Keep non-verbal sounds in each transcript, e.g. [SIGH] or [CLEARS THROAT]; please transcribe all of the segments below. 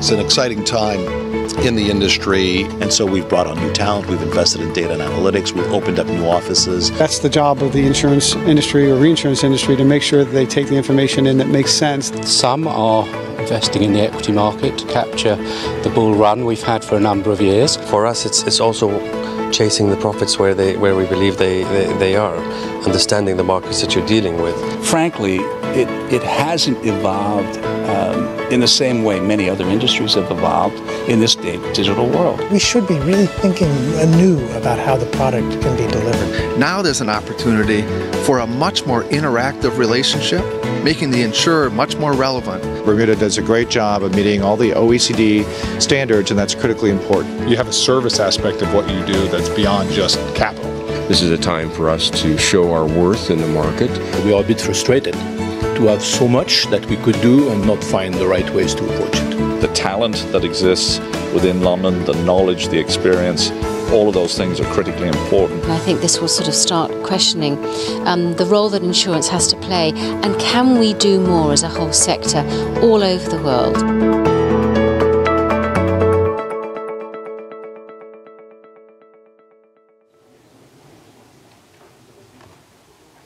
it's an exciting time in the industry. And so we've brought on new talent, we've invested in data and analytics, we've opened up new offices. That's the job of the insurance industry or reinsurance industry to make sure that they take the information in that makes sense. Some are investing in the equity market to capture the bull run we've had for a number of years. For us, it's, it's also chasing the profits where they where we believe they, they, they are, understanding the markets that you're dealing with. Frankly, it, it hasn't evolved um, in the same way many other industries have evolved in this digital world. We should be really thinking anew about how the product can be delivered. Now there's an opportunity for a much more interactive relationship, making the insurer much more relevant. Bermuda does a great job of meeting all the OECD standards, and that's critically important. You have a service aspect of what you do that's beyond just capital. This is a time for us to show our worth in the market. We are a bit frustrated to have so much that we could do and not find the right ways to approach it. The talent that exists within London, the knowledge, the experience, all of those things are critically important. I think this will sort of start questioning um, the role that insurance has to play and can we do more as a whole sector all over the world.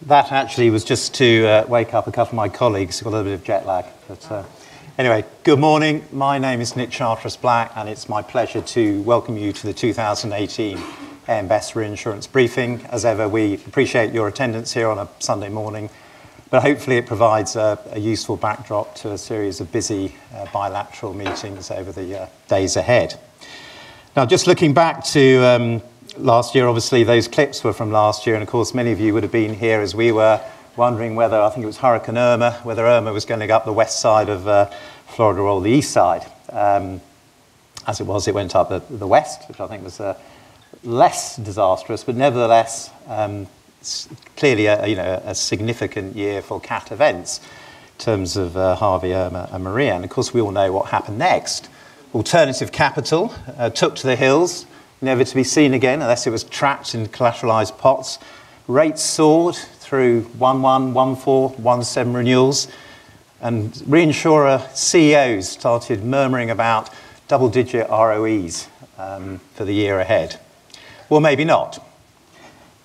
That actually was just to uh, wake up a couple of my colleagues who got a little bit of jet lag. But uh, anyway, good morning. My name is Nick Charteris Black, and it's my pleasure to welcome you to the 2018 AM Best Reinsurance Briefing. As ever, we appreciate your attendance here on a Sunday morning, but hopefully it provides a, a useful backdrop to a series of busy uh, bilateral meetings over the uh, days ahead. Now, just looking back to um, last year, obviously, those clips were from last year, and of course, many of you would have been here as we were wondering whether, I think it was Hurricane Irma, whether Irma was going to go up the west side of uh, Florida or the east side. Um, as it was, it went up the, the west, which I think was uh, less disastrous, but nevertheless, um, clearly a, you know, a significant year for cat events in terms of uh, Harvey, Irma, and Maria. And of course, we all know what happened next. Alternative capital uh, took to the hills never to be seen again unless it was trapped in collateralized pots. Rates soared through 1 1, 1 4, 1 7 renewals, and reinsurer CEOs started murmuring about double digit ROEs um, for the year ahead. Well, maybe not.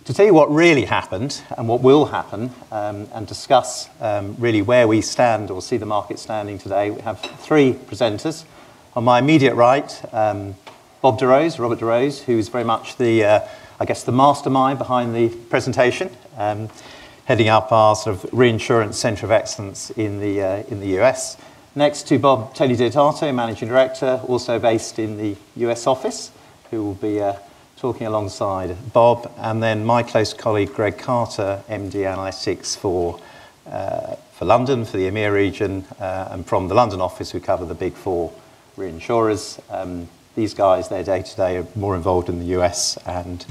To tell you what really happened and what will happen, um, and discuss um, really where we stand or see the market standing today, we have three presenters. On my immediate right, um, Bob DeRose, Robert DeRose, who's very much the, uh, I guess, the mastermind behind the presentation, um, heading up our sort of reinsurance centre of excellence in the, uh, in the US. Next to Bob, Tony Diodato, Managing Director, also based in the US office, who will be uh, talking alongside Bob. And then my close colleague, Greg Carter, MD Analytics for, uh, for London, for the EMEA region, uh, and from the London office, we cover the big four reinsurers. Um, these guys, their day to day, are more involved in the US and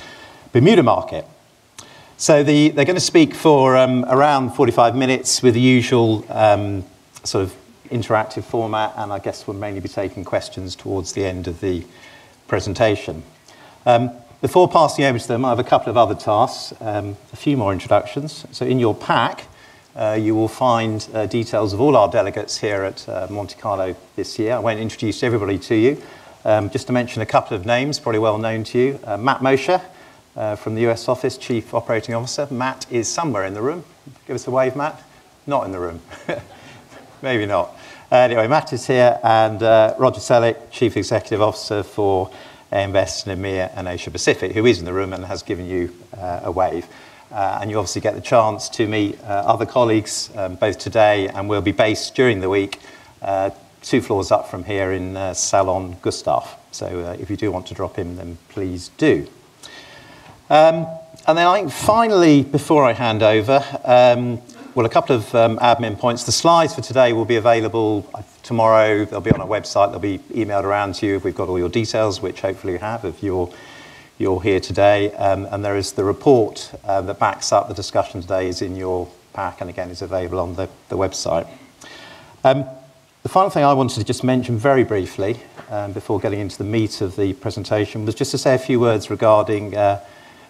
Bermuda market. So the, they're going to speak for um, around 45 minutes with the usual um, sort of interactive format, and I guess we'll mainly be taking questions towards the end of the presentation. Um, before passing over to them, I have a couple of other tasks, um, a few more introductions. So in your pack, uh, you will find uh, details of all our delegates here at uh, Monte Carlo this year. I won't introduce everybody to you, um, just to mention a couple of names, probably well known to you. Uh, Matt Mosher uh, from the US office, Chief Operating Officer. Matt is somewhere in the room. Give us a wave, Matt. Not in the room. [LAUGHS] Maybe not. Uh, anyway, Matt is here, and uh, Roger Sellick, Chief Executive Officer for Invest in EMEA and Asia Pacific, who is in the room and has given you uh, a wave. Uh, and you obviously get the chance to meet other colleagues um, both today and will be based during the week two floors up from here in uh, Salon Gustav. So uh, if you do want to drop in, then please do. Um, and then I think finally, before I hand over, um, well, a couple of um, admin points. The slides for today will be available uh, tomorrow. They'll be on our website. They'll be emailed around to you if we've got all your details, which hopefully you have if you're, you're here today. Um, and there is the report uh, that backs up the discussion today is in your pack and again is available on the, the website. Um, the final thing I wanted to just mention very briefly um, before getting into the meat of the presentation was just to say a few words regarding uh,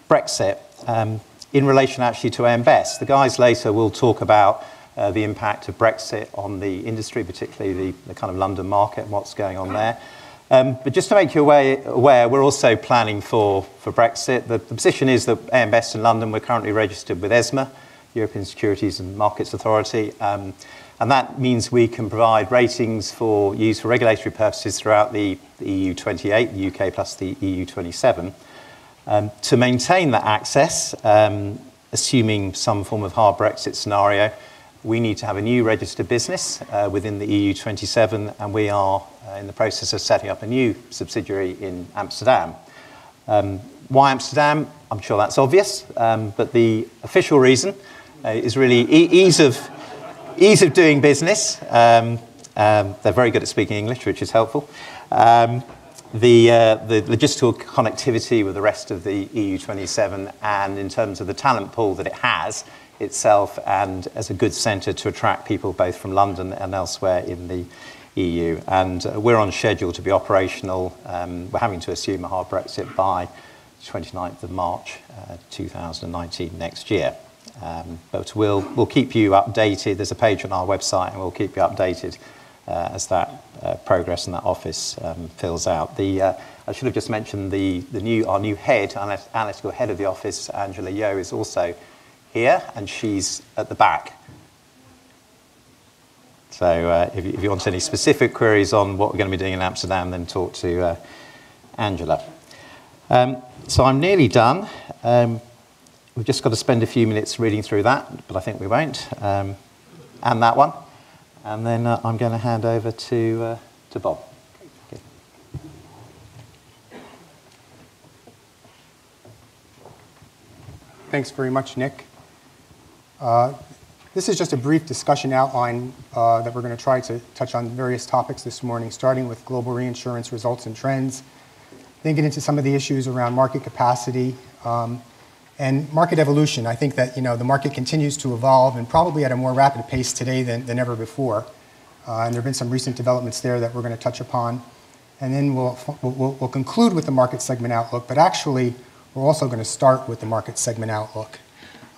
Brexit um, in relation actually to AM Best. The guys later will talk about uh, the impact of Brexit on the industry, particularly the, the kind of London market and what's going on there. Um, but just to make you aware, aware, we're also planning for, for Brexit. The, the position is that AM Best in London, we're currently registered with ESMA, European Securities and Markets Authority. Um, and that means we can provide ratings for use for regulatory purposes throughout the, the EU 28, the UK plus the EU 27. Um, to maintain that access, um, assuming some form of hard Brexit scenario, we need to have a new registered business uh, within the EU 27, and we are uh, in the process of setting up a new subsidiary in Amsterdam. Um, why Amsterdam? I'm sure that's obvious, um, but the official reason uh, is really e- ease of ease of doing business. Um, um, they're very good at speaking English, which is helpful. Um, the, uh, the logistical connectivity with the rest of the EU27, and in terms of the talent pool that it has itself, and as a good centre to attract people both from London and elsewhere in the EU. And uh, we're on schedule to be operational. Um, we're having to assume a hard Brexit by 29th of March uh, 2019 next year. Um, but we'll, we'll keep you updated. There's a page on our website, and we'll keep you updated uh, as that uh, progress in that office um, fills out. The, uh, I should have just mentioned the, the new, our new head, analytical head of the office, Angela Yeo, is also here, and she's at the back. So uh, if, you, if, you, want any specific queries on what we're going to be doing in Amsterdam, then talk to uh, Angela. Um, so I'm nearly done. Um, We've just got to spend a few minutes reading through that, but I think we won't. Um, and that one. And then uh, I'm going to hand over to, uh, to Bob. Thanks very much, Nick. Uh, this is just a brief discussion outline uh, that we're going to try to touch on various topics this morning, starting with global reinsurance results and trends, then get into some of the issues around market capacity, um, and market evolution, I think that you know, the market continues to evolve and probably at a more rapid pace today than, than ever before. Uh, and there have been some recent developments there that we're going to touch upon. And then we'll, we'll, we'll conclude with the market segment outlook, but actually, we're also going to start with the market segment outlook.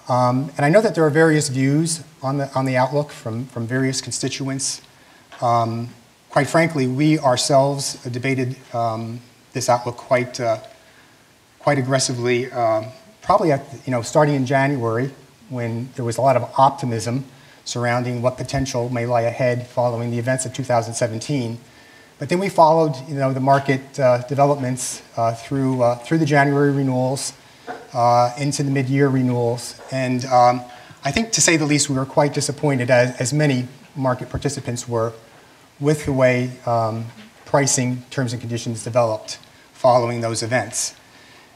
Um, and I know that there are various views on the, on the outlook from, from various constituents. Um, quite frankly, we ourselves debated um, this outlook quite, uh, quite aggressively um, probably at, you know, starting in January when there was a lot of optimism surrounding what potential may lie ahead following the events of 2017. But then we followed you know, the market uh, developments uh, through, uh, through the January renewals uh, into the mid-year renewals. And um, I think, to say the least, we were quite disappointed, as, as many market participants were, with the way um, pricing terms and conditions developed following those events.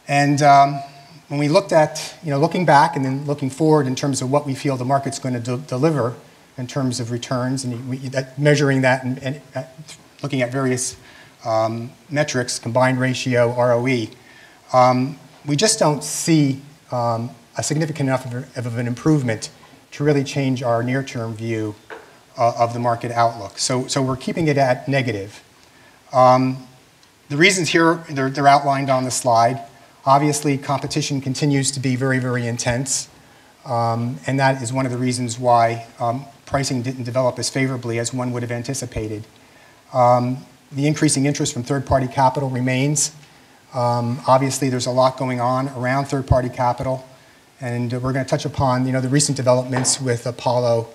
And um, when we looked at, you know, looking back and then looking forward in terms of what we feel the market's going to de deliver in terms of returns and we, that, measuring that and, and uh, looking at various um, metrics, combined ratio, ROE, um, we just don't see um, a significant enough of, of, an improvement to really change our near-term view uh, of the market outlook. So, so we're keeping it at negative. Um, the reasons here, they're, they're outlined on the slide. Obviously, competition continues to be very, very intense, um, and that is one of the reasons why um, pricing didn't develop as favorably as one would have anticipated. Um, the increasing interest from third-party capital remains. Um, obviously, there's a lot going on around third-party capital, and we're going to touch upon you know, the recent developments with Apollo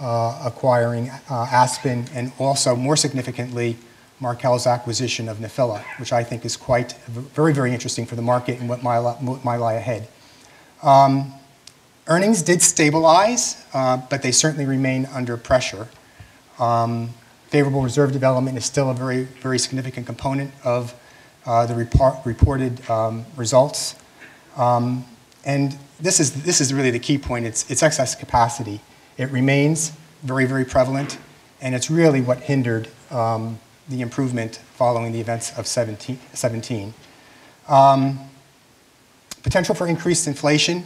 uh, acquiring uh, Aspen, and also, more significantly, Markel's acquisition of Nephila, which I think is quite very, very interesting for the market and what might, might lie ahead. Um, earnings did stabilize, uh, but they certainly remain under pressure. Um, favorable reserve development is still a very, very significant component of uh, the report, reported um, results. Um, and this is, this is really the key point. It's, it's excess capacity. It remains very, very prevalent, and it's really what hindered um, the improvement following the events of 17. 17. Um, potential for increased inflation,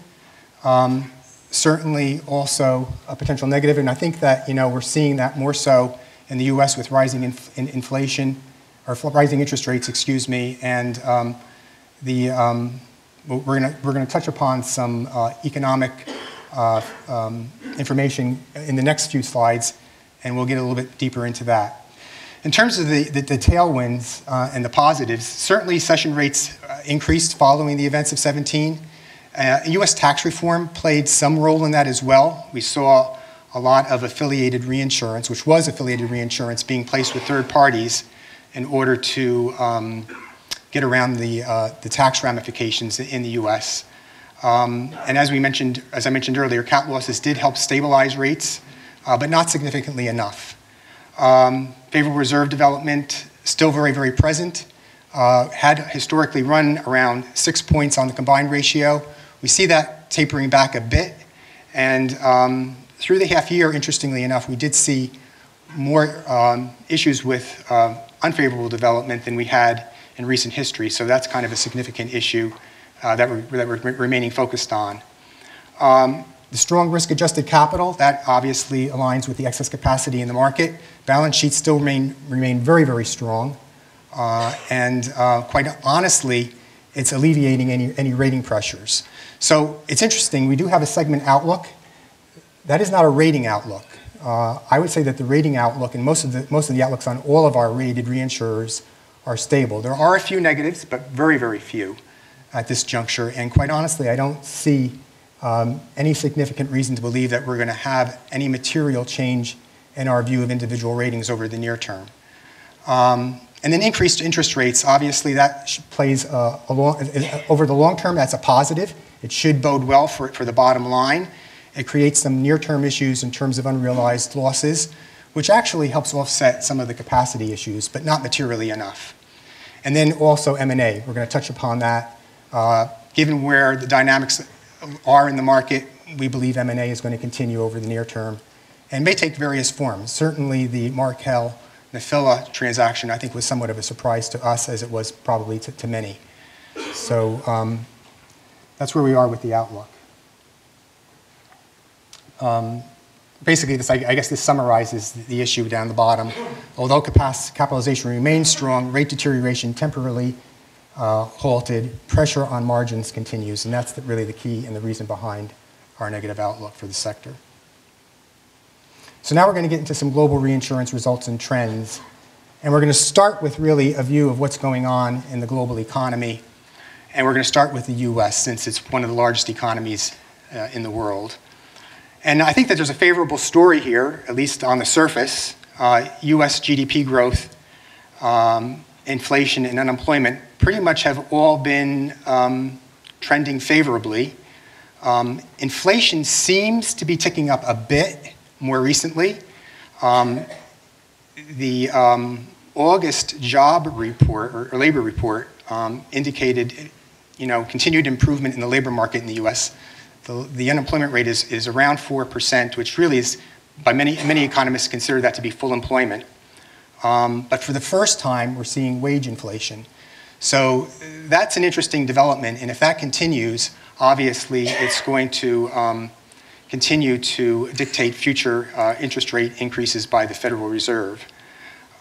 um, certainly also a potential negative, and I think that you know we're seeing that more so in the U.S. with rising inf in inflation or rising interest rates, excuse me, and um, the um, we're going we're to touch upon some uh, economic uh, um, information in the next few slides, and we'll get a little bit deeper into that. In terms of the, the, the tailwinds uh, and the positives, certainly cession rates uh, increased following the events of 17. Uh, U.S. tax reform played some role in that as well. We saw a lot of affiliated reinsurance, which was affiliated reinsurance, being placed with third parties in order to um, get around the, uh, the tax ramifications in the U.S. Um, and as we mentioned, as I mentioned earlier, cat losses did help stabilize rates, uh, but not significantly enough. Um, favorable reserve development still very, very present. Uh, had historically run around six points on the combined ratio. We see that tapering back a bit, and um, through the half year, interestingly enough, we did see more um, issues with uh, unfavorable development than we had in recent history. So that's kind of a significant issue uh, that, we're, that we're remaining focused on. Um, the strong risk-adjusted capital, that obviously aligns with the excess capacity in the market. Balance sheets still remain, remain very, very strong. Uh, and uh, quite honestly, it's alleviating any, any rating pressures. So it's interesting, we do have a segment outlook. That is not a rating outlook. Uh, I would say that the rating outlook and most of the, most of the outlooks on all of our rated reinsurers are stable. There are a few negatives, but very, very few at this juncture. And quite honestly, I don't see um, any significant reason to believe that we're going to have any material change in our view of individual ratings over the near term. Um, and then increased interest rates, obviously that plays uh, long, over the long term, that's a positive. It should bode well for, for the bottom line. It creates some near-term issues in terms of unrealized losses, which actually helps offset some of the capacity issues, but not materially enough. And then also M&A. We're going to touch upon that. Uh, given where the dynamics are in the market, we believe M&A is going to continue over the near term and may take various forms. Certainly the Markel Nephila transaction, I think, was somewhat of a surprise to us as it was probably to, to many. So um, that's where we are with the outlook. Um, basically, this, I, I, guess this summarizes the issue down the bottom. Although capitalization remains strong, rate deterioration temporarily uh, halted, pressure on margins continues, and that's the, really the key and the reason behind our negative outlook for the sector. So now we're going to get into some global reinsurance results and trends. And we're going to start with really a view of what's going on in the global economy. And we're going to start with the US since it's one of the largest economies uh, in the world. And I think that there's a favorable story here, at least on the surface. Uh, US GDP growth, um, inflation, and unemployment pretty much have all been um, trending favorably. Um, inflation seems to be ticking up a bit more recently. Um, the um, August job report or, or labor report um, indicated you know, continued improvement in the labor market in the US the, the unemployment rate is, is around 4%, which really is, by many, many economists, consider that to be full employment. Um, but for the first time, we're seeing wage inflation. So that's an interesting development, and if that continues, obviously it's going to um, continue to dictate future uh, interest rate increases by the Federal Reserve.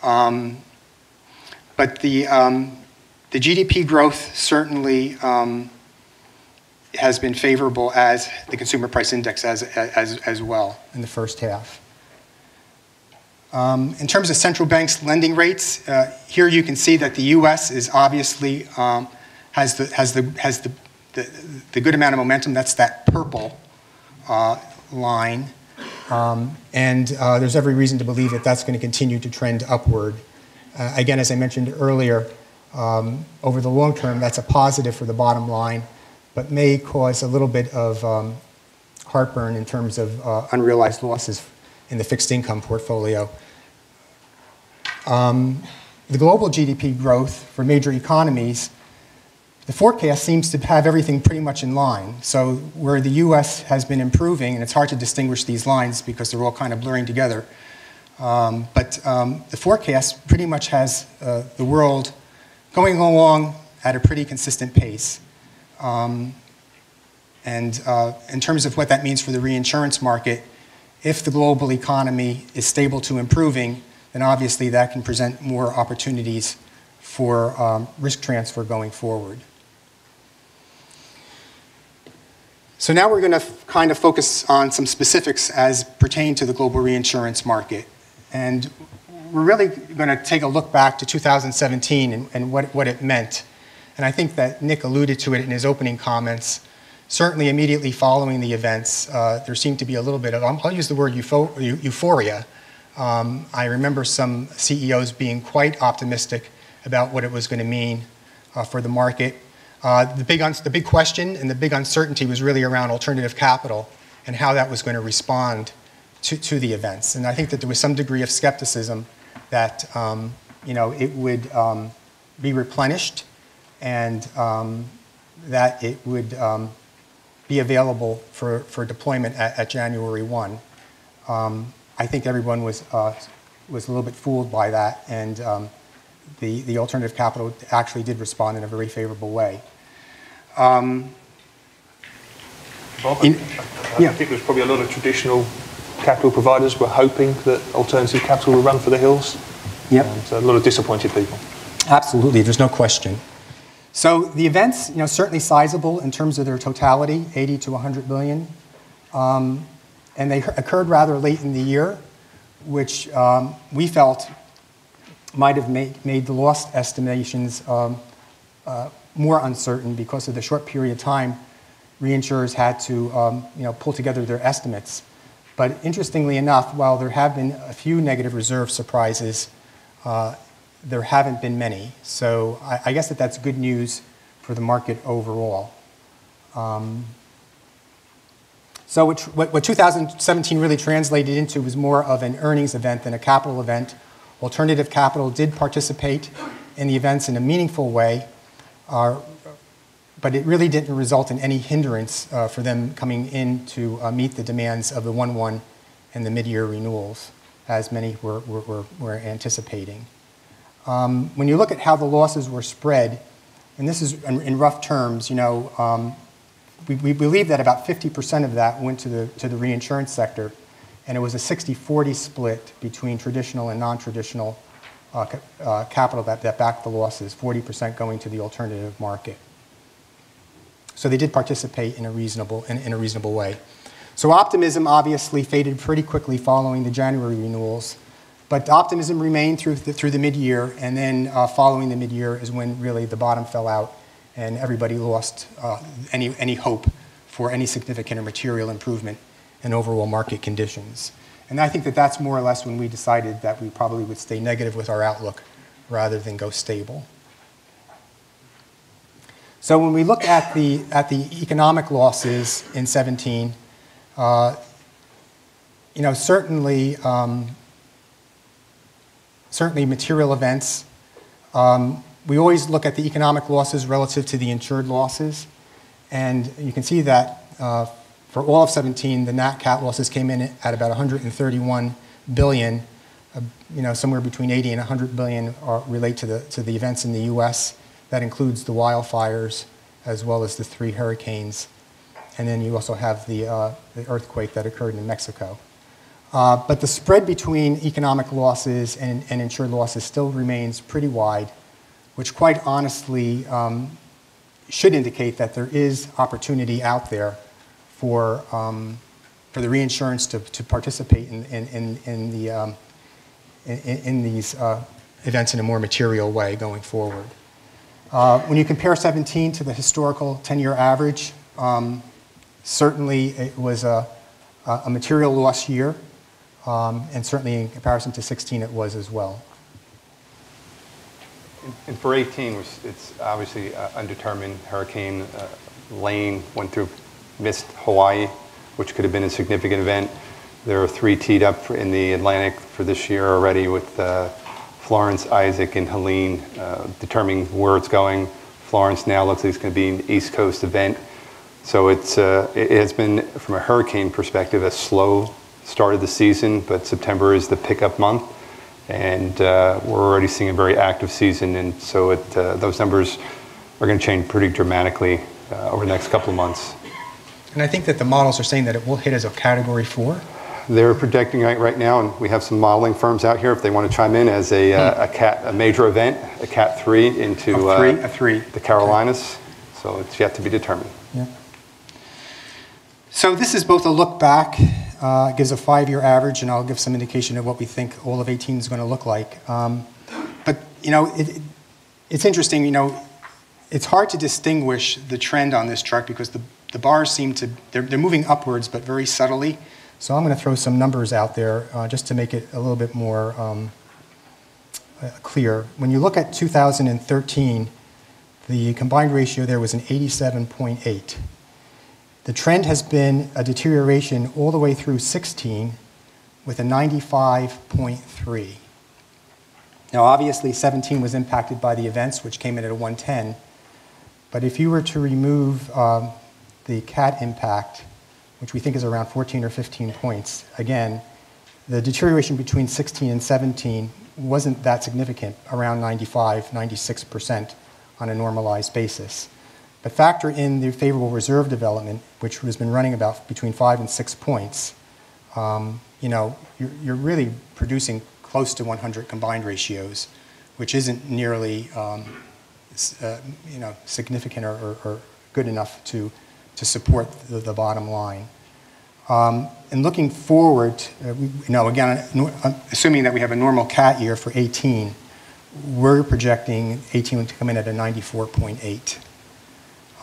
Um, but the, um, the GDP growth certainly um, has been favorable as the consumer price index as, as, as well in the first half. Um, in terms of central banks lending rates, uh, here you can see that the U.S. is obviously um, has the has the has the, the, the good amount of momentum. That's that purple line, um, and uh, there's every reason to believe that that's going to continue to trend upward. Uh, again, as I mentioned earlier, um, over the long term, that's a positive for the bottom line but may cause a little bit of um, heartburn in terms of uh, unrealized losses in the fixed income portfolio. Um, the global GDP growth for major economies, the forecast seems to have everything pretty much in line. So where the US has been improving, and it's hard to distinguish these lines because they're all kind of blurring together, um, but um, the forecast pretty much has uh, the world going along at a pretty consistent pace. Um, and uh, in terms of what that means for the reinsurance market, if the global economy is stable to improving, then obviously that can present more opportunities for um, risk transfer going forward. So now we're going to kind of focus on some specifics as pertain to the global reinsurance market. And we're really going to take a look back to 2017 and, and what, what it meant. And I think that Nick alluded to it in his opening comments. Certainly, immediately following the events, uh, there seemed to be a little bit of, I'll use the word eupho- euphoria. Um, I remember some CEOs being quite optimistic about what it was going to mean uh, for the market. Uh, the, big the big question and the big uncertainty was really around alternative capital and how that was going to respond to, to the events. And I think that there was some degree of skepticism that um, you know, it would um, be replenished and um, that it would um, be available for, for deployment at, at January 1. Um, I think everyone was, uh, was a little bit fooled by that, and um, the, the alternative capital actually did respond in a very favorable way. Um, Bob, in, I, yeah. Think there's probably a lot of traditional capital providers were hoping that alternative capital would run for the hills. Yep. And a lot of disappointed people. Absolutely, there's no question. So the events, you know, certainly sizable in terms of their totality, 80 to 100 billion. Um, and they occurred rather late in the year, which um, we felt might have made, made the loss estimations um, uh, more uncertain because of the short period of time reinsurers had to um, you know, pull together their estimates. But interestingly enough, while there have been a few negative reserve surprises, uh, there haven't been many. So I, I, guess that that's good news for the market overall. Um, so what, what, what 2017 really translated into was more of an earnings event than a capital event. Alternative capital did participate in the events in a meaningful way, uh, but it really didn't result in any hindrance uh, for them coming in to uh, meet the demands of the 1-1 and the mid-year renewals, as many were, were, were anticipating. Um, when you look at how the losses were spread, and this is in, in rough terms, you know, um, we, we, believe that about 50% of that went to the, to the reinsurance sector, and it was a 60-40 split between traditional and non-traditional uh, uh, capital that, that backed the losses, 40% going to the alternative market. So they did participate in a reasonable, in, in a reasonable way. So optimism obviously faded pretty quickly following the January renewals, but optimism remained through the, through the mid-year, and then uh, following the mid-year is when really the bottom fell out and everybody lost uh, any, any hope for any significant or material improvement in overall market conditions. And I think that that's more or less when we decided that we probably would stay negative with our outlook rather than go stable. So when we look at the, at the economic losses in 17, uh, you know, certainly um, certainly material events. Um, we always look at the economic losses relative to the insured losses. And you can see that uh, for all of 17, the nat cat losses came in at about 131 billion. Uh, you know, somewhere between 80 and 100 billion are, relate to the, to the events in the U.S. That includes the wildfires as well as the three hurricanes. And then you also have the, uh, the earthquake that occurred in Mexico. Uh, but the spread between economic losses and, and, insured losses still remains pretty wide, which quite honestly um, should indicate that there is opportunity out there for, um, for the reinsurance to, to participate in, in, in the, um, in, in, these uh, events in a more material way going forward. Uh, when you compare 17 to the historical 10-year average, um, certainly it was a, a material loss year. Um, and certainly in comparison to 16, it was as well. And for 18, it's obviously uh, undetermined. Hurricane uh, Lane went through, missed Hawaii, which could have been a significant event. There are three teed up in the Atlantic for this year already with uh, Florence, Isaac, and Helene uh, determining where it's going. Florence now looks like it's going to be an East Coast event. So it's, uh, it has been, from a hurricane perspective, a slow start of the season, but September is the pickup month, and uh, we're already seeing a very active season, and so it, uh, those numbers are going to change pretty dramatically uh, over the next couple of months. And I think that the models are saying that it will hit as a Category 4. They're projecting right, right now, and we have some modeling firms out here if they want to chime in as a, uh, hmm. a cat a major event, a Cat 3 into a three, uh, a three. the Carolinas. Okay. So it's yet to be determined. Yeah. So this is both a look back, uh, gives a five-year average, and I'll give some indication of what we think all of 18 is going to look like. Um, but, you know, it, it's interesting, you know, it's hard to distinguish the trend on this chart because the, the bars seem to, they're, they're moving upwards, but very subtly. So I'm going to throw some numbers out there uh, just to make it a little bit more um, uh, clear. When you look at 2013, the combined ratio there was an 87.8. The trend has been a deterioration all the way through 16 with a 95.3. Now, obviously, 17 was impacted by the events, which came in at a 110. But if you were to remove um, the cat impact, which we think is around 14 or 15 points, again, the deterioration between 16 and 17 wasn't that significant, around 95, 96% on a normalized basis. But factor in the favorable reserve development, which has been running about between five and six points, um, you know, you're, you're, really producing close to 100 combined ratios, which isn't nearly, um, uh, you know, significant or, or, or, good enough to, to support the, the bottom line. Um, and looking forward, uh, we, you know, again, uh, assuming that we have a normal cat year for 18, we're projecting 18 to come in at a 94.8.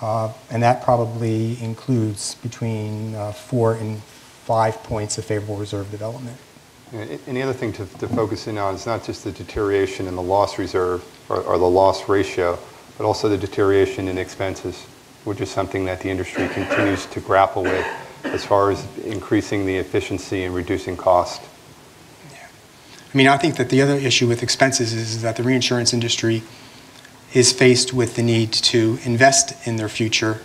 Uh, and that probably includes between uh, four and five points of favorable reserve development. And the other thing to, to, focus in on is not just the deterioration in the loss reserve or, or, the loss ratio, but also the deterioration in expenses, which is something that the industry continues to grapple with as far as increasing the efficiency and reducing cost. Yeah. I mean, I think that the other issue with expenses is that the reinsurance industry is faced with the need to invest in their future.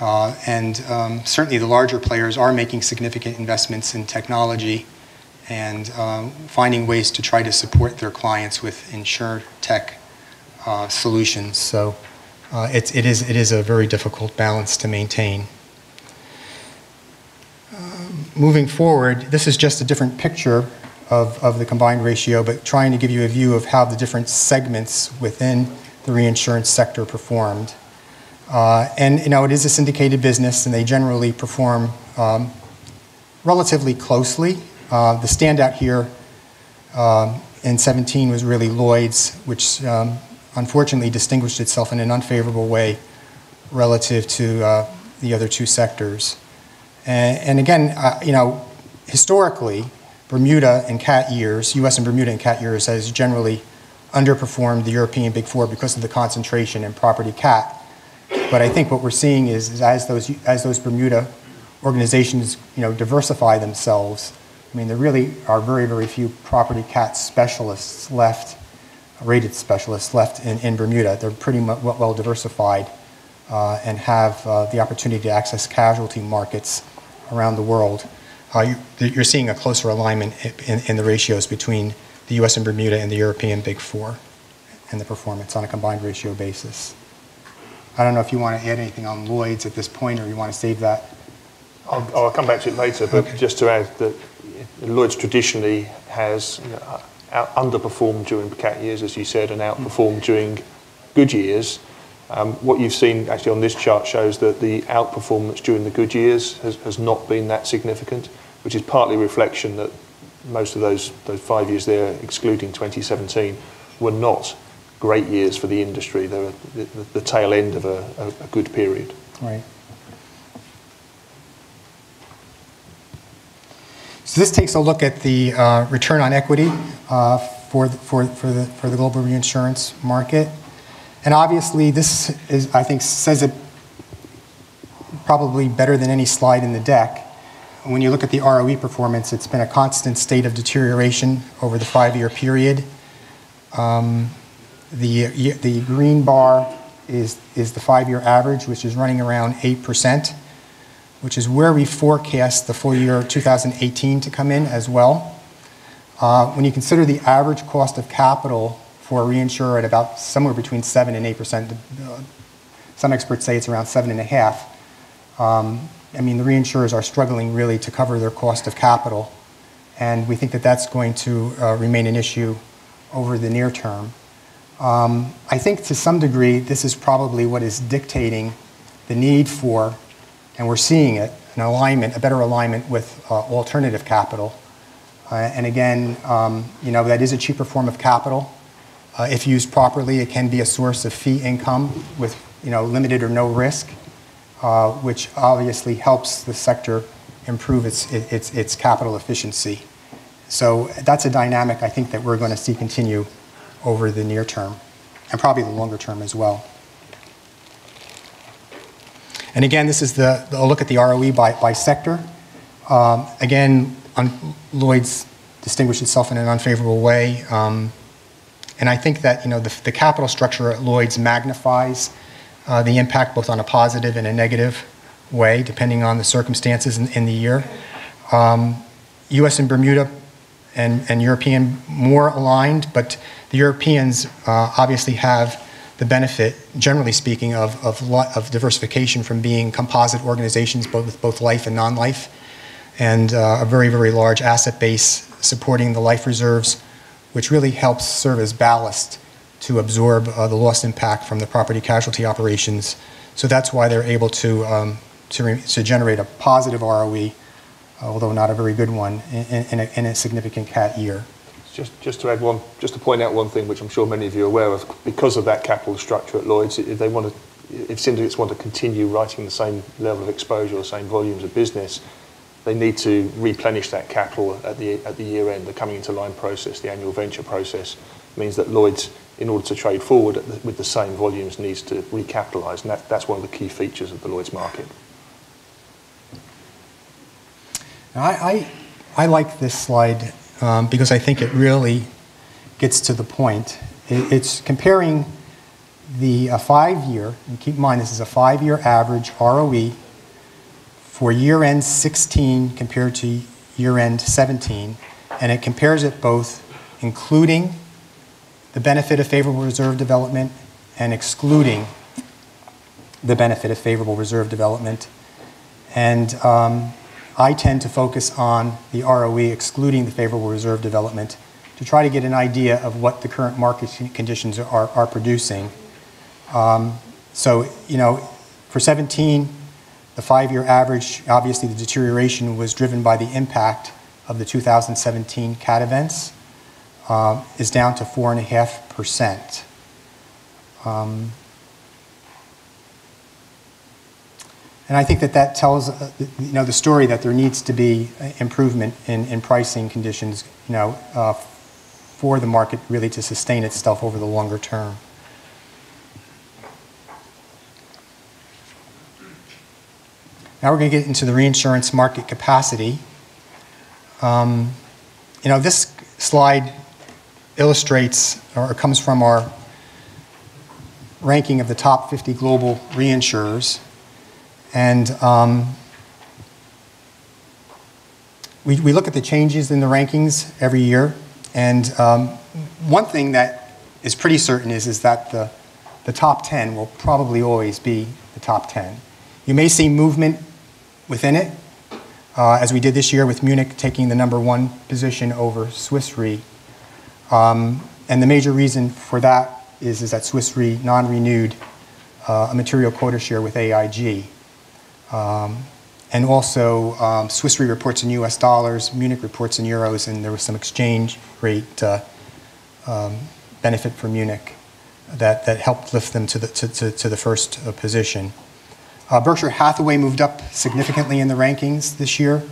Uh, and um, certainly the larger players are making significant investments in technology and um, finding ways to try to support their clients with insure tech uh, solutions. So uh, it, it, is, it is a very difficult balance to maintain. Um, moving forward, this is just a different picture of, of the combined ratio, but trying to give you a view of how the different segments within the reinsurance sector performed. Uh, and you know, it is a syndicated business, and they generally perform um, relatively closely. Uh, the standout here um, in 17 was really Lloyd's, which um, unfortunately distinguished itself in an unfavorable way relative to uh, the other two sectors. And, and again, uh, you know, historically, Bermuda and cat years, U.S. and Bermuda and cat years, has generally underperformed the European Big Four because of the concentration in property cat. But I think what we're seeing is, is as those as those Bermuda organizations you know diversify themselves, I mean there really are very very few property cat specialists left, rated specialists left in, in Bermuda. They're pretty well, diversified uh, and have uh, the opportunity to access casualty markets around the world. Uh, you, are seeing a closer alignment in, in the ratios between the US and Bermuda and the European Big Four and the performance on a combined ratio basis. I don't know if you want to add anything on Lloyd's at this point or you want to save that. I'll, I'll come back to it later, but okay. just to add that Lloyd's traditionally has you know, underperformed during cat years, as you said, and outperformed during good years. Um, what you've seen actually on this chart shows that the outperformance during the good years has, has not been that significant, which is partly reflection that most of those, those five years there, excluding 2017, were not great years for the industry. They were the, the tail end of a, a, a, good period. Right. So this takes a look at the uh, return on equity uh, for, the, for, for, the, for the global reinsurance market. And obviously this is, I think, says it probably better than any slide in the deck when you look at the ROE performance, it's been a constant state of deterioration over the five-year period. Um, the, the green bar is, is the five-year average, which is running around 8%, which is where we forecast the full year 2018 to come in as well. Uh, when you consider the average cost of capital for a reinsurer at about somewhere between 7 and 8%, uh, some experts say it's around 7.5, um, I mean, the reinsurers are struggling really to cover their cost of capital, and we think that that's going to uh, remain an issue over the near term. Um, I think to some degree, this is probably what is dictating the need for, and we're seeing it, an alignment, a better alignment with uh, alternative capital. Uh, and again, um, you know, that is a cheaper form of capital. Uh, if used properly, it can be a source of fee income with, you know, limited or no risk, uh, which obviously helps the sector improve its, its, its capital efficiency. So that's a dynamic I think that we're going to see continue over the near term and probably the longer term as well. And again, this is the, the look at the ROE by, by sector. Um, again, un, Lloyd's distinguished itself in an unfavorable way. Um, and I think that you know, the, the capital structure at Lloyd's magnifies uh, the impact both on a positive and a negative way, depending on the circumstances in, in the year. Um, U.S. and Bermuda and, and European more aligned, but the Europeans uh, obviously have the benefit, generally speaking, of, of, of, diversification from being composite organizations, both with both life and non-life, and uh, a very, very large asset base supporting the life reserves, which really helps serve as ballast to absorb uh, the loss impact from the property casualty operations. So that's why they're able to, um, to, to, generate a positive ROE, although not a very good one, in, in, a, in a significant CAT year. Just, just to add one, just to point out one thing, which I'm sure many of you are aware of, because of that capital structure at Lloyd's, if they want to, if syndicates want to continue writing the same level of exposure, the same volumes of business, they need to replenish that capital at the at the year end. The coming into line process, the annual venture process, means that Lloyd's, in order to trade forward the, with the same volumes, needs to recapitalise, and that, that's one of the key features of the Lloyd's market. I, I, I like this slide um, because I think it really gets to the point. It, it's comparing the five-year, and keep in mind this is a five-year average ROE for year-end 16 compared to year-end 17, and it compares it both including the benefit of favorable reserve development and excluding the benefit of favorable reserve development. And um, I tend to focus on the ROE excluding the favorable reserve development to try to get an idea of what the current market conditions are, are producing. Um, so, you know, for 17, the five-year average, obviously the deterioration was driven by the impact of the 2017 CAT events, uh, is down to 4.5%. Um, And I think that that tells uh, you know, the story that there needs to be improvement in, in pricing conditions you know, uh, for the market really to sustain itself over the longer term. Now we're going to get into the reinsurance market capacity. Um, you know, this slide illustrates or comes from our ranking of the top 50 global reinsurers. And um, we, we look at the changes in the rankings every year. And um, one thing that is pretty certain is, is that the, the top 10 will probably always be the top 10. You may see movement within it, uh, as we did this year with Munich taking the number one position over Swiss Re. Um, and the major reason for that is, is that Swiss Re non-renewed uh, a material quota share with AIG. Um, and also, um, Swiss Re reports in US dollars, Munich reports in euros, and there was some exchange rate uh, um, benefit for Munich that, that helped lift them to the, to, to, to the first uh, position. Uh, Berkshire Hathaway moved up significantly in the rankings this year,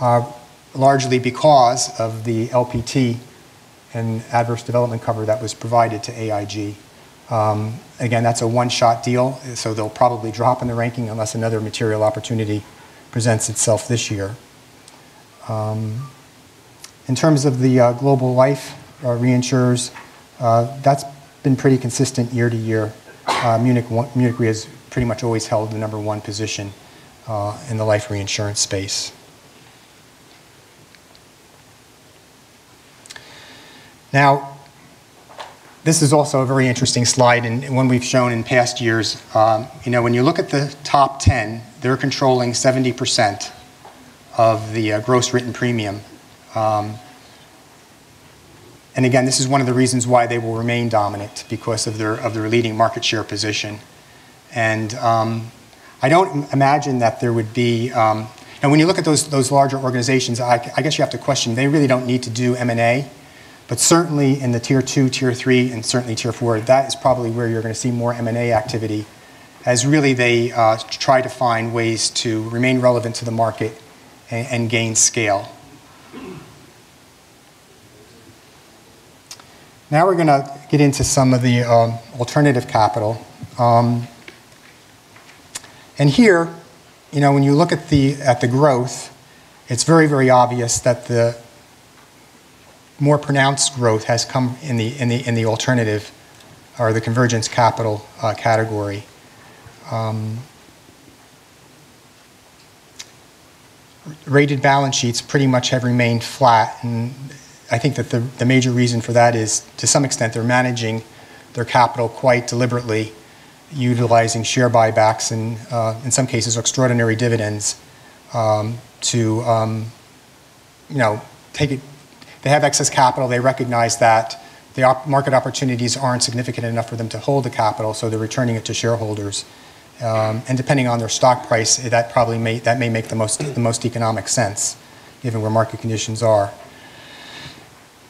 uh, largely because of the LPT and adverse development cover that was provided to AIG. Um, again, that's a one-shot deal, so they'll probably drop in the ranking unless another material opportunity presents itself this year. Um, in terms of the uh, global life uh, reinsurers, uh, that's been pretty consistent year to year. Uh, Munich, Munich Re has pretty much always held the number one position uh, in the life reinsurance space. Now, this is also a very interesting slide and one we've shown in past years. Um, you know, when you look at the top 10, they're controlling 70% of the uh, gross written premium. Um, and again, this is one of the reasons why they will remain dominant because of their, of their leading market share position. And um, I don't imagine that there would be, um, And when you look at those, those larger organizations, I, I guess you have to question, they really don't need to do M&A, but certainly in the tier two, tier three, and certainly tier four, that is probably where you're going to see more M&A activity as really they uh, try to find ways to remain relevant to the market and, and gain scale. Now we're going to get into some of the um, alternative capital. Um, and here, you know, when you look at the, at the growth, it's very, very obvious that the more pronounced growth has come in the, in the, in the alternative or the convergence capital uh, category. Um, rated balance sheets pretty much have remained flat, and I think that the, the major reason for that is to some extent they're managing their capital quite deliberately, utilizing share buybacks and uh, in some cases extraordinary dividends um, to um, you know take it. They have excess capital. They recognize that the op market opportunities aren't significant enough for them to hold the capital, so they're returning it to shareholders. Um, and depending on their stock price, that probably may, that may make the most, the most economic sense, given where market conditions are.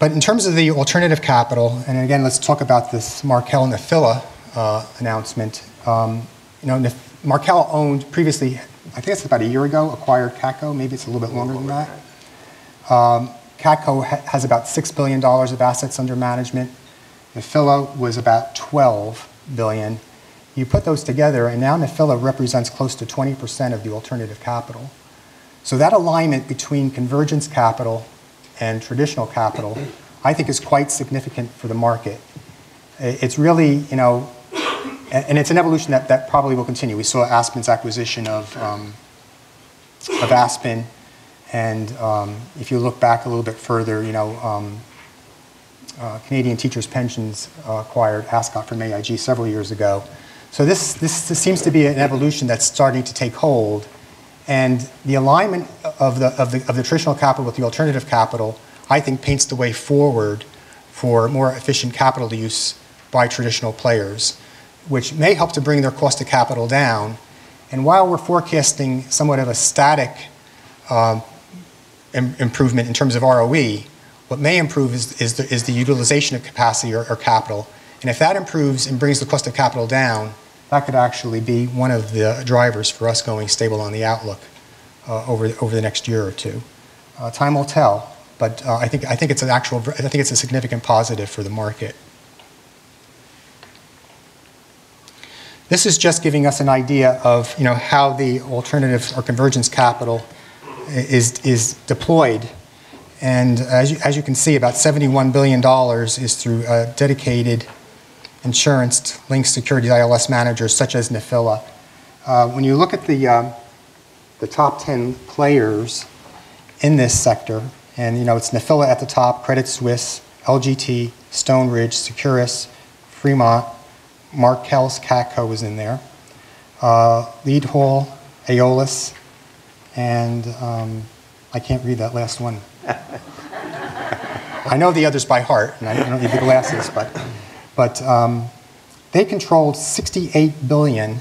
But in terms of the alternative capital, and again, let's talk about this Markel Nephila uh, announcement. Um, you know, Nef Markel owned previously, I think it's about a year ago, acquired CATCo. Maybe it's a little bit longer than that. Um, CATCo ha has about $6 billion of assets under management. Nephila was about 12 billion. You put those together, and now Nephila represents close to 20% of the alternative capital. So that alignment between convergence capital and traditional capital, I think is quite significant for the market. It's really, you know, and it's an evolution that, that probably will continue. We saw Aspen's acquisition of, um, of Aspen, and um, if you look back a little bit further, you know, um, uh, Canadian Teachers Pensions uh, acquired Ascot from AIG several years ago. So this, this, this, seems to be an evolution that's starting to take hold. And the alignment of the, of, the, of the traditional capital with the alternative capital, I think, paints the way forward for more efficient capital use by traditional players, which may help to bring their cost of capital down. And while we're forecasting somewhat of a static Im improvement in terms of ROE, what may improve is, is, the, is the utilization of capacity or, or capital. And if that improves and brings the cost of capital down, that could actually be one of the drivers for us going stable on the outlook uh, over, over the next year or two. Uh, time will tell, but uh, I, think, I think it's an actual, I think it's a significant positive for the market. This is just giving us an idea of you know, how the alternative or convergence capital is, is deployed. And as you, as you can see, about $71 billion is through dedicated insurance linked securities ILS managers such as Nephila. Uh, when you look at the, uh, the top 10 players in this sector, and you know it's Nephila at the top, Credit Suisse, LGT, Stone Ridge, Securis, Fermat, Markel's CATCo was in there, uh, Leadenhall, Aeolus, and um, I can't read that last one. I know the others by heart, and I don't need the glasses, but but um, they controlled 68 billion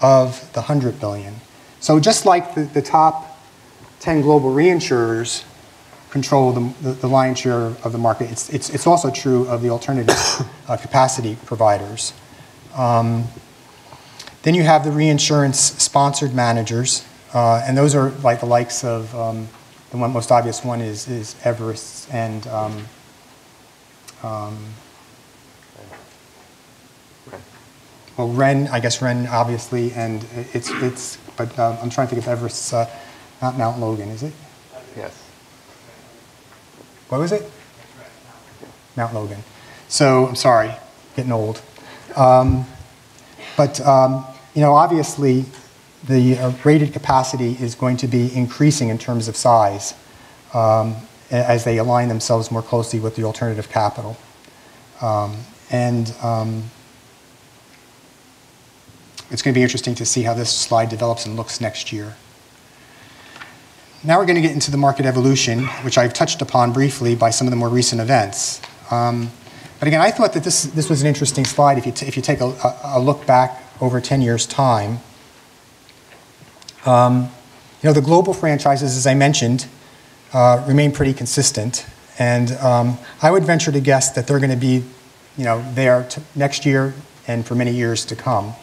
of the 100 billion. So just like the, the top 10 global reinsurers control the, the, the, lion's share of the market, it's, it's, it's also true of the alternative uh, capacity providers. Um, then you have the reinsurance sponsored managers, uh, and those are like the likes of um, the one most obvious one is, is Everest and um, um well, Ren, I guess Ren, obviously, and it's, it's but um, I'm trying to think of Everest's, uh, not Mount Logan, is it? Yes. What was it? Mount Logan. So, I'm sorry, getting old. Um, but, um, you know, obviously, the uh, rated capacity is going to be increasing in terms of size um, as they align themselves more closely with the alternative capital. Um, and um, it's going to be interesting to see how this slide develops and looks next year. Now we're going to get into the market evolution, which I've touched upon briefly by some of the more recent events. Um, but again, I thought that this, this was an interesting slide if you, if you take a, a, look back over 10 years' time. Um, You know, the global franchises, as I mentioned, uh, remain pretty consistent. And um, I would venture to guess that they're going to be, you know, there next year and for many years to come.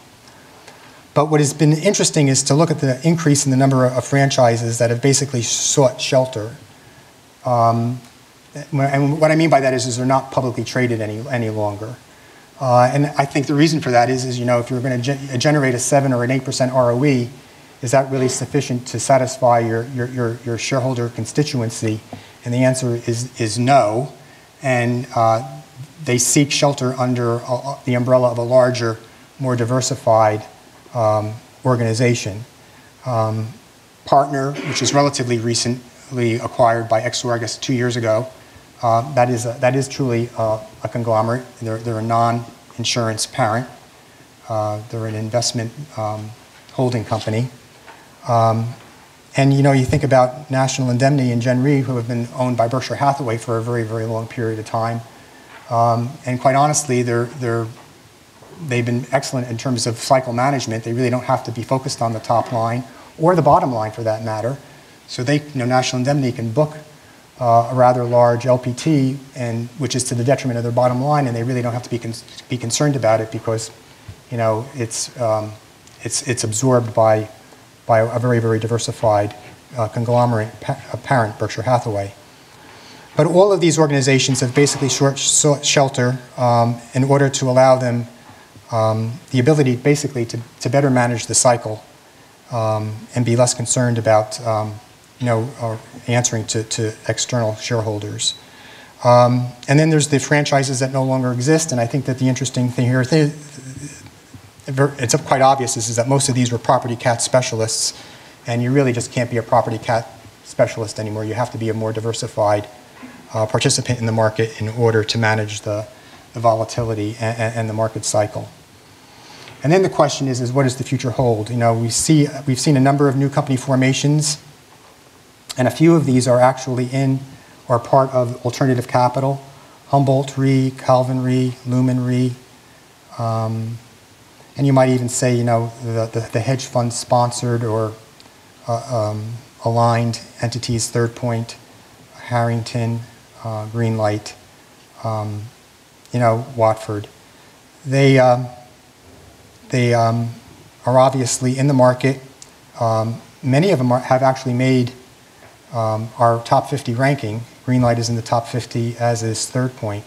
But what has been interesting is to look at the increase in the number of franchises that have basically sought shelter. Um, and what I mean by that is, is they're not publicly traded any, any longer. Uh, and I think the reason for that is, is you know, if you're going to ge generate a 7 or an 8% ROE, is that really sufficient to satisfy your, your, your, your shareholder constituency? And the answer is, is no. And uh, they seek shelter under uh, the umbrella of a larger, more diversified um, organization. Um, Partner, which is relatively recently acquired by Exor, I guess two years ago, uh, that, is a, that is truly a, a conglomerate. They're, they're a non-insurance parent. Uh, they're an investment um, holding company. Um, and you know, you think about National Indemnity and Gen Re, who have been owned by Berkshire Hathaway for a very, very long period of time. Um, and quite honestly, they're, they're, they've been excellent in terms of cycle management. They really don't have to be focused on the top line or the bottom line for that matter. So they, you know, National Indemnity can book uh, a rather large LPT, and which is to the detriment of their bottom line, and they really don't have to be, con be concerned about it because, you know, it's, um, it's, it's absorbed by by a very, very diversified uh, conglomerate parent, Berkshire Hathaway. But all of these organizations have basically sought shelter um, in order to allow them um, the ability basically to, to better manage the cycle um, and be less concerned about um, you know, answering to, to external shareholders. Um, and then there's the franchises that no longer exist, and I think that the interesting thing here, it's quite obvious is, is that most of these were property cat specialists, and you really just can't be a property cat specialist anymore. You have to be a more diversified uh, participant in the market in order to manage the, the volatility and, and, the market cycle. And then the question is, is what does the future hold? You know, we see, we've seen a number of new company formations, and a few of these are actually in or part of alternative capital. Humboldt Re, Calvin Re, Lumen Re, um, and you might even say, you know, the, the, the hedge fund sponsored or uh, um, aligned entities, Third Point, Harrington, uh, Greenlight, um, you know, Watford. They, um, they um, are obviously in the market. Um, many of them are, have actually made um, our top 50 ranking. Greenlight is in the top 50, as is Third Point.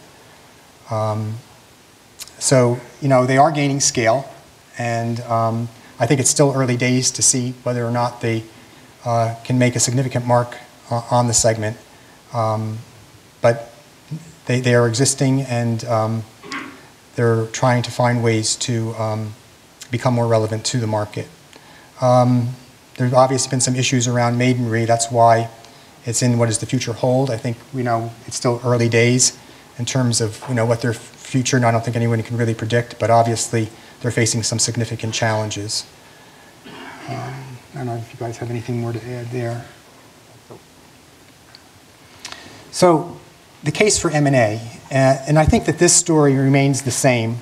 so, you know, they are gaining scale. And um, I think it's still early days to see whether or not they uh, can make a significant mark uh, on the segment. Um, but they, they are existing and um, they're trying to find ways to um, become more relevant to the market. Um, there's obviously been some issues around Maiden Re. That's why it's in what does the future hold. I think we know it's still early days in terms of you know what their future, and I don't think anyone can really predict. But obviously, they're facing some significant challenges. Um, I don't know if you guys have anything more to add there. So the case for M&A, uh, and I think that this story remains the same,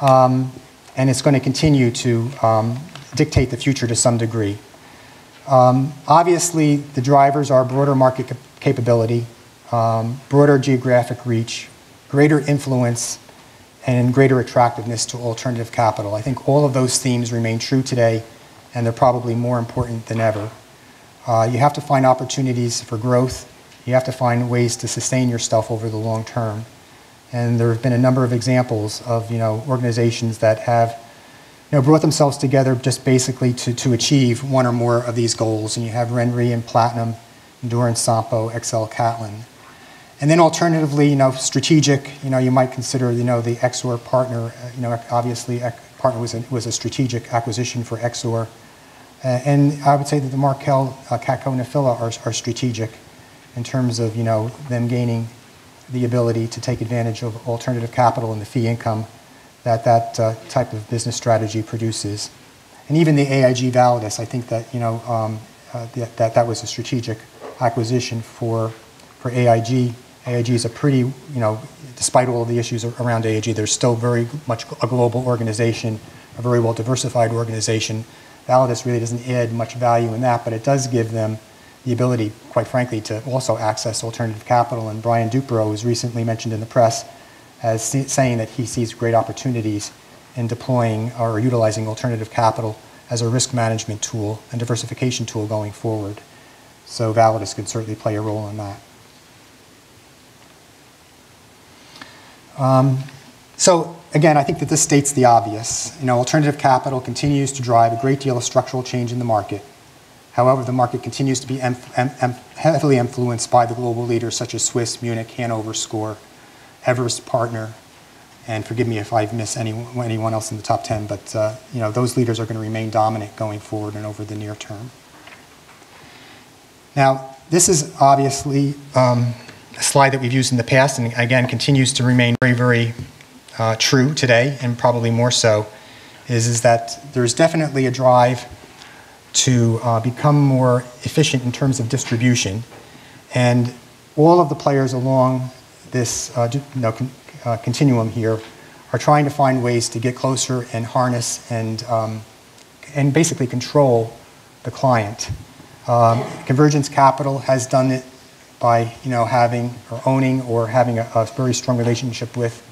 um, and it's going to continue to um, dictate the future to some degree. Um, obviously, the drivers are broader market cap capability, um, broader geographic reach, greater influence and greater attractiveness to alternative capital. I think all of those themes remain true today, and they're probably more important than ever. Uh, you have to find opportunities for growth. You have to find ways to sustain yourself over the long term. And there have been a number of examples of you know, organizations that have you know, brought themselves together just basically to, to achieve one or more of these goals. And you have RenRe and Platinum, Endurance Sompo, XL Catlin. And then alternatively, you know, strategic, you know, you might consider, you know, the Exor partner, uh, you know, obviously partner was a, was a strategic acquisition for Exor. Uh, and I would say that the Markel, uh, Catco, Nephila are, are strategic in terms of, you know, them gaining the ability to take advantage of alternative capital and the fee income that that uh, type of business strategy produces. And even the AIG Validus, I think that, you know, um, uh, that, that, that was a strategic acquisition for, for AIG AIG is a pretty, you know, despite all of the issues around AIG, there's still very much a global organization, a very well diversified organization Validus really doesn't add much value in that, but it does give them the ability, quite frankly, to also access alternative capital. And Brian Duperreault was recently mentioned in the press as saying that he sees great opportunities in deploying or utilizing alternative capital as a risk management tool and diversification tool going forward. So Validus could certainly play a role in that. Um, so again, I think that this states the obvious. You know, alternative capital continues to drive a great deal of structural change in the market. However, the market continues to be heavily influenced by the global leaders such as Swiss, Munich, Hannover, SCOR, Everest Partner, and forgive me if I've missed any, anyone else in the top 10, but uh, you know, those leaders are going to remain dominant going forward and over the near term. Now, this is obviously um, slide that we've used in the past and again continues to remain very, very uh, true today and probably more so, is, is that there's definitely a drive to uh, become more efficient in terms of distribution. And all of the players along this uh, con uh, continuum here are trying to find ways to get closer and harness and, um, and basically control the client. Um, Convergence Capital has done it by you know, having or owning or having a, a very strong relationship with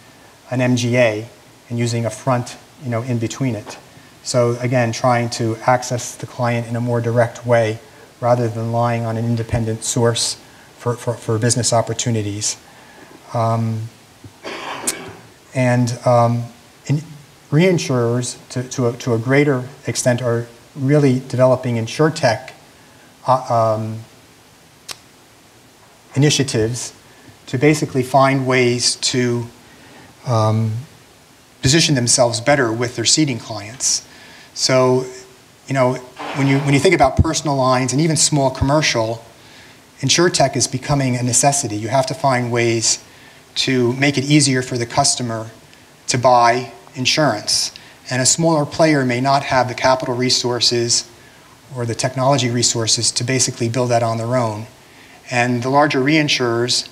an MGA and using a front you know, in between it. So again, trying to access the client in a more direct way rather than relying on an independent source for, for, for business opportunities. Um, and um, in, reinsurers, to, to a, to, a, greater extent, are really developing insurtech uh, um, initiatives to basically find ways to um, position themselves better with their ceding clients. So, you know, when you, when you think about personal lines and even small commercial, insurtech is becoming a necessity. You have to find ways to make it easier for the customer to buy insurance. And a smaller player may not have the capital resources or the technology resources to basically build that on their own. And the larger reinsurers,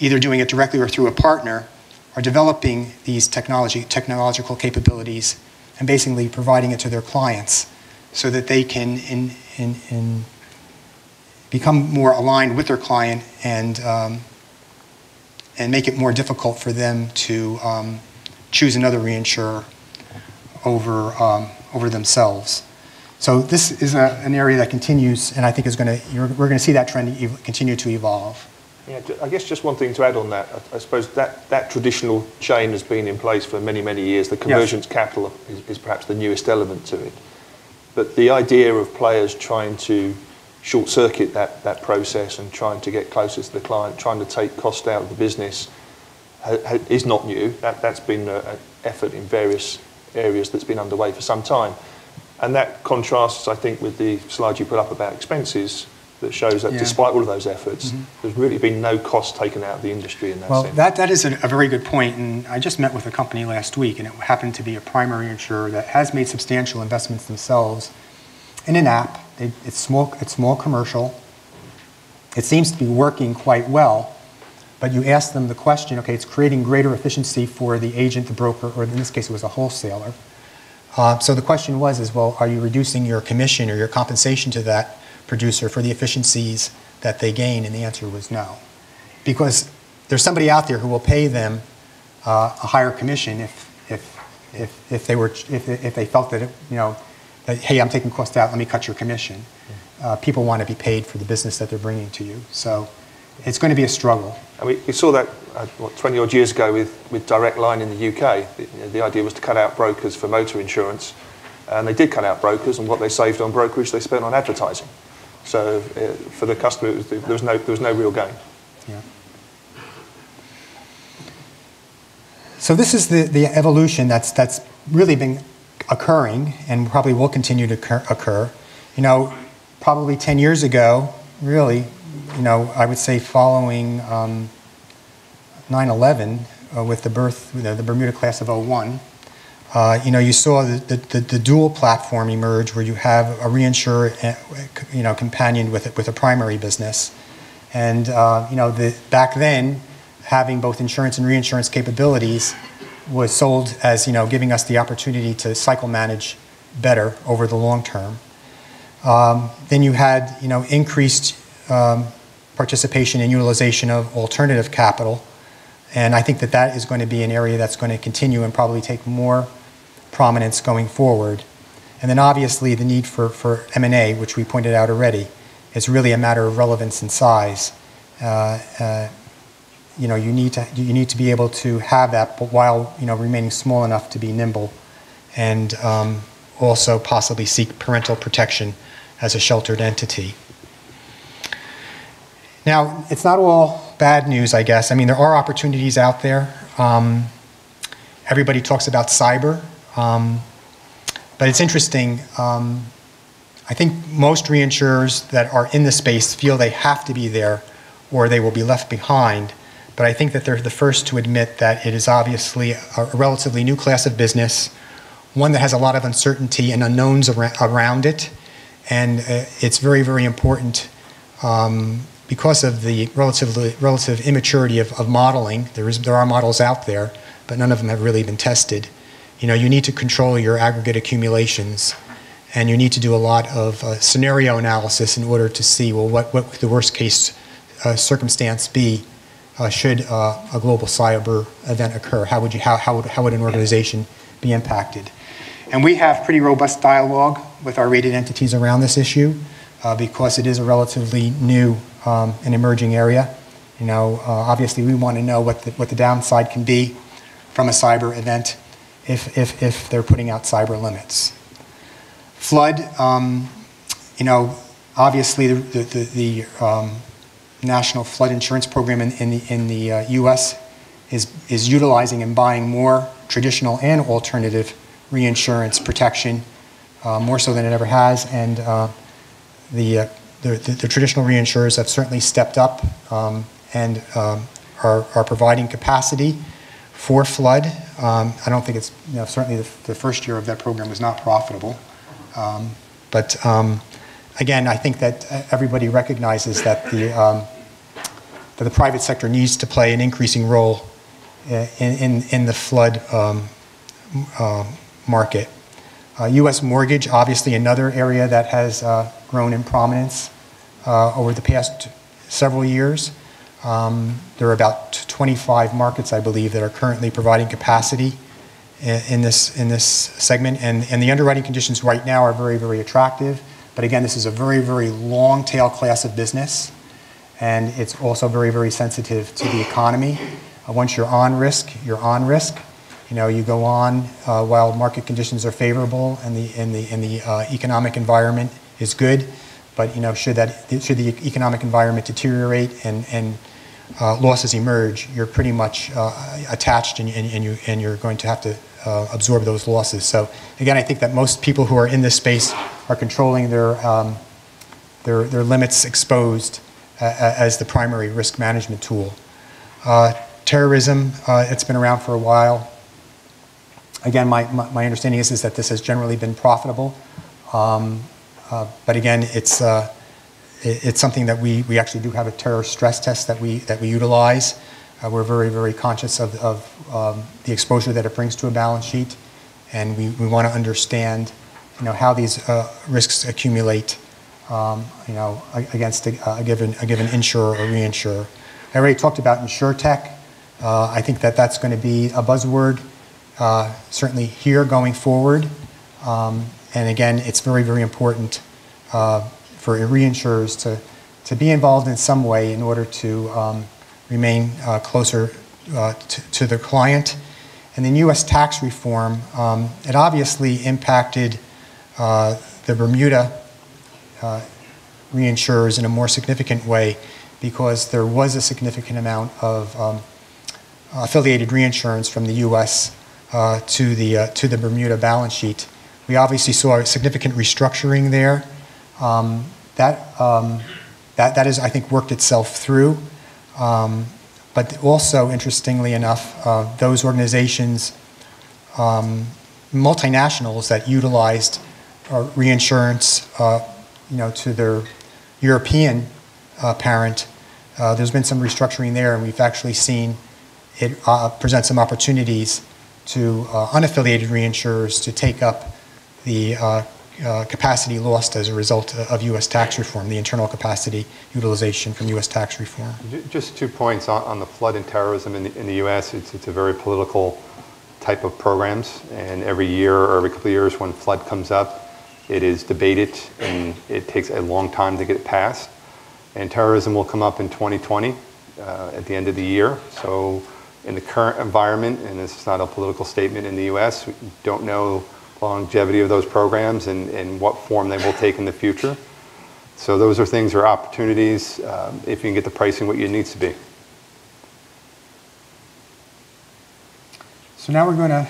either doing it directly or through a partner, are developing these technology, technological capabilities and basically providing it to their clients so that they can in, in, in become more aligned with their client and um, and make it more difficult for them to um, choose another reinsurer over, um, over themselves. So this is a, an area that continues, and I think is going to, we're going to see that trend continue to evolve. Yeah, I guess just one thing to add on that. I, I suppose that, that traditional chain has been in place for many, many years. The convergence yes. capital is, is perhaps the newest element to it. But the idea of players trying to short circuit that, that process and trying to get closer to the client, trying to take cost out of the business ha, ha, is not new. That, that's been an effort in various areas that's been underway for some time. And that contrasts, I think, with the slide you put up about expenses that shows that yeah. despite all of those efforts, mm-hmm. there's really been no cost taken out of the industry in that well, sense. that, that is a, a, very good point. And I just met with a company last week, and it happened to be a primary insurer that has made substantial investments themselves in an app it, it's, small, it's small commercial. It seems to be working quite well. But you ask them the question, okay, it's creating greater efficiency for the agent, the broker, or in this case it was a wholesaler. Uh, so the question was, is well, are you reducing your commission or your compensation to that producer for the efficiencies that they gain? And the answer was no. Because there's somebody out there who will pay them uh, a higher commission if, if, if, if, they were, if, if they felt that, it, you know, that, hey, I'm taking cost out, let me cut your commission. Uh, people want to be paid for the business that they're bringing to you. So it's going to be a struggle. And we, we saw that, uh, what, 20 odd years ago with, with Direct Line in the UK. The, the idea was to cut out brokers for motor insurance. And they did cut out brokers, and what they saved on brokerage, they spent on advertising. So uh, for the customer, was, there, was no, there was no real gain. Yeah. So this is the, the evolution that's, that's really been occurring and probably will continue to occur. You know, probably 10 years ago, really, you know, I would say following 9-11 um, uh, with the birth, you know, the Bermuda class of 01, uh, you know, you saw the, the, the, dual platform emerge where you have a reinsurer, uh, you know, companioned with it with a primary business. And, uh, you know, the, back then, having both insurance and reinsurance capabilities was sold as you know giving us the opportunity to cycle manage better over the long term. Um, then you had, you know, increased um, participation and utilization of alternative capital, and I think that that is going to be an area that's going to continue and probably take more prominence going forward. And then obviously the need for, for M&A, which we pointed out already, is really a matter of relevance and size. Uh, uh, you know, you need to you need to be able to have that, but while you know remaining small enough to be nimble, and um, also possibly seek parental protection as a sheltered entity. Now, it's not all bad news, I guess. I mean, there are opportunities out there. Um, everybody talks about cyber, um, but it's interesting. Um, I think most reinsurers that are in the space feel they have to be there or they will be left behind. But I think that they're the first to admit that it is obviously a relatively new class of business, one that has a lot of uncertainty and unknowns around it. And uh, it's very, very important um, because of the relatively, relative immaturity of, of modeling. There, is, there are models out there, but none of them have really been tested. You know, you need to control your aggregate accumulations and you need to do a lot of uh, scenario analysis in order to see, well, what, what the worst case uh, circumstance be uh, should uh, a global cyber event occur? How would, you, how, how, would, how would an organization be impacted? And we have pretty robust dialogue with our rated entities around this issue uh, because it is a relatively new um, and emerging area. You know, uh, obviously we want to know what the, what the downside can be from a cyber event if, if, if they're putting out cyber limits. Flood, um, you know, obviously the, the, the, the um, National Flood Insurance Program in, in the, in the uh, U.S. Is, is utilizing and buying more traditional and alternative reinsurance protection, uh, more so than it ever has. And uh, the, uh, the, the, traditional reinsurers have certainly stepped up um, and um, are, are providing capacity for flood. Um, I don't think it's, you know, certainly the, the, first year of that program was not profitable. Um, but um, again, I think that everybody recognizes that the, um, that the private sector needs to play an increasing role in, in, in the flood uh, market. Uh, U.S. mortgage, obviously another area that has uh, grown in prominence uh, over the past several years. Um, there are about 25 markets, I believe, that are currently providing capacity in, in this, in this segment, and, and the underwriting conditions right now are very, very attractive. But again, this is a very, very long tail class of business, and it's also very, very sensitive to the economy. Uh, once you're on risk, you're on risk. You know, you go on uh, while market conditions are favorable and the, and the, and the uh, economic environment is good. But, you know, should, that, should the economic environment deteriorate and, and uh, losses emerge, you're pretty much uh, attached and, and, and, you, and you're going to have to uh, absorb those losses. So again, I think that most people who are in this space are controlling their, um, their, their limits exposed uh, as the primary risk management tool. Uh, terrorism, uh, it's been around for a while. Again, my, my, my, understanding is, is that this has generally been profitable. Um, uh, but again, it's, uh, it, it's something that we, we actually do have a terror stress test that we, that we utilize. Uh, we're very, very conscious of, of um, the exposure that it brings to a balance sheet, and we, we want to understand, you know, how these uh, risks accumulate, um, you know, against a, a, given, a given insurer or reinsurer. I already talked about InsurTech. Uh, I think that that's going to be a buzzword, uh, certainly here going forward. Um, and again, it's very, very important uh, for reinsurers to, to be involved in some way in order to um, remain uh, closer uh, to, to the client. And then U.S. tax reform, um, it obviously impacted uh, the Bermuda uh, reinsurers in a more significant way because there was a significant amount of um, affiliated reinsurance from the U.S. Uh, to the uh, to the Bermuda balance sheet. We obviously saw a significant restructuring there. Um, that um, that that is, I think, worked itself through. Um, but also, interestingly enough, uh, those organizations, um, multinationals that utilized uh, reinsurance, uh, you know, to their European uh, parent, uh, there's been some restructuring there, and we've actually seen it uh, present some opportunities to unaffiliated reinsurers to take up the uh, uh, capacity lost as a result of U.S. tax reform, the internal capacity utilization from U.S. tax reform. Just two points on, on the flood and terrorism in the, in the U.S. It's, it's a very political type of programs, and every year or every couple of years when flood comes up, it is debated and it takes a long time to get it passed. And terrorism will come up in 2020 uh, at the end of the year. So in the current environment, and this is not a political statement in the U.S., we don't know longevity of those programs and, and what form they will take in the future. So those are things or opportunities um, if you can get the pricing what it needs to be. So now we're going to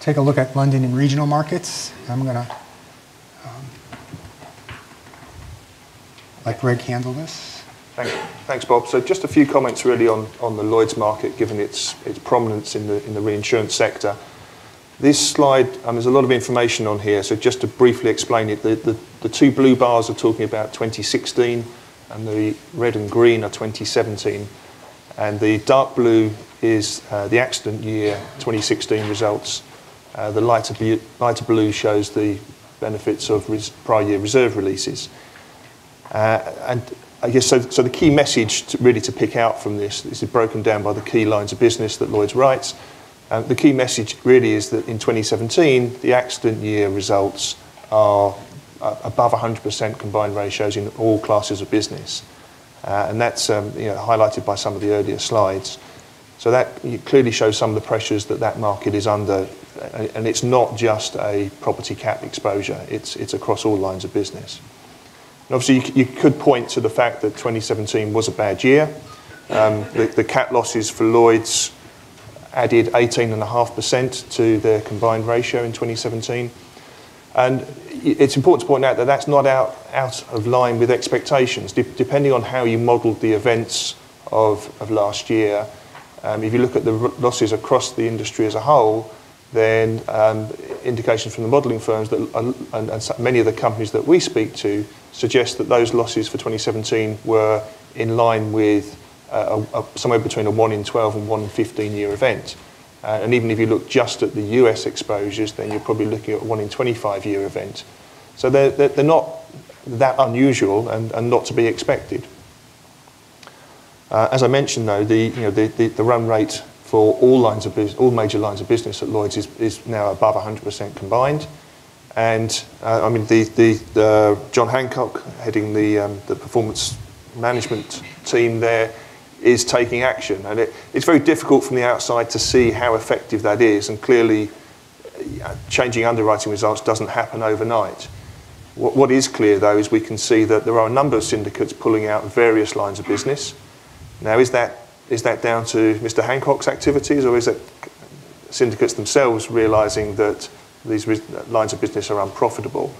take a look at London and regional markets. I'm going to um, let Greg handle this. Thanks, thanks, Bob. So just a few comments really on, on the Lloyd's market, given its, its prominence in the, in the reinsurance sector. This slide, um, there's a lot of information on here, so just to briefly explain it, the, the, the two blue bars are talking about 2016 and the red and green are 2017. And the dark blue is uh, the accident year 2016 results. Uh, the lighter blue, lighter blue shows the benefits of prior year reserve releases. Uh, and I guess so, so the key message to, really to pick out from this, this is broken down by the key lines of business that Lloyd's writes. Uh, the key message really is that in 2017, the accident year results are uh, above 100% combined ratios in all classes of business. Uh, and that's um, you know, highlighted by some of the earlier slides. So that clearly shows some of the pressures that that market is under. And it's not just a property cat exposure, it's, it's across all lines of business. And obviously, you, you, could point to the fact that 2017 was a bad year. Um, the, the losses for Lloyd's added 18.5% to their combined ratio in 2017. And it's important to point out that that's not out, out of line with expectations. De- depending on how you modelled the events of, of last year, um, if you look at the losses across the industry as a whole, then um, indications from the modelling firms that, and, and many of the companies that we speak to suggest that those losses for 2017 were in line with a, a, somewhere between a 1 in 12 and 1 in 15 year event. Uh, and even if you look just at the US exposures, then you're probably looking at a 1 in 25 year event. So they're, they're, they're not that unusual and, and not to be expected. Uh, as I mentioned, though, the, you know, the, the, the run rate for all lines of business, all major lines of business at Lloyd's is, is now above 100% combined. And uh, I mean, the, the, uh, Jon Hancock heading the, um, the performance management team there is taking action. And it, it's very difficult from the outside to see how effective that is. And clearly, uh, changing underwriting results doesn't happen overnight. What, what is clear, though, is we can see that there are a number of syndicates pulling out various lines of business. Now, is that, is that down to Mr. Hancock's activities, or is it syndicates themselves realising that these lines of business are unprofitable?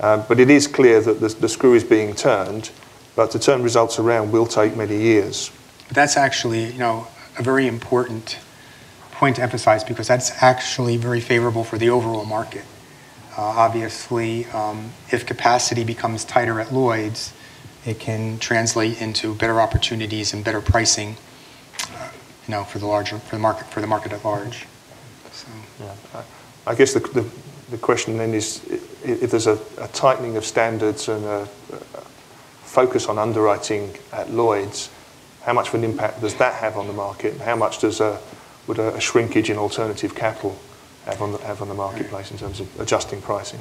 Um, but it is clear that the, the screw is being turned, but to turn results around will take many years. That's actually, you know, a very important point to emphasize because that's actually very favorable for the overall market. Uh, obviously, um, if capacity becomes tighter at Lloyd's, it can translate into better opportunities and better pricing, uh, you know, for the larger for the market for the market at large. So. Yeah. I guess the, the, the, question then is if there's a, a tightening of standards and a, a, focus on underwriting at Lloyd's, how much of an impact does that have on the market? How much does a, would a, shrinkage in alternative capital have on the, have on the marketplace in terms of adjusting pricing?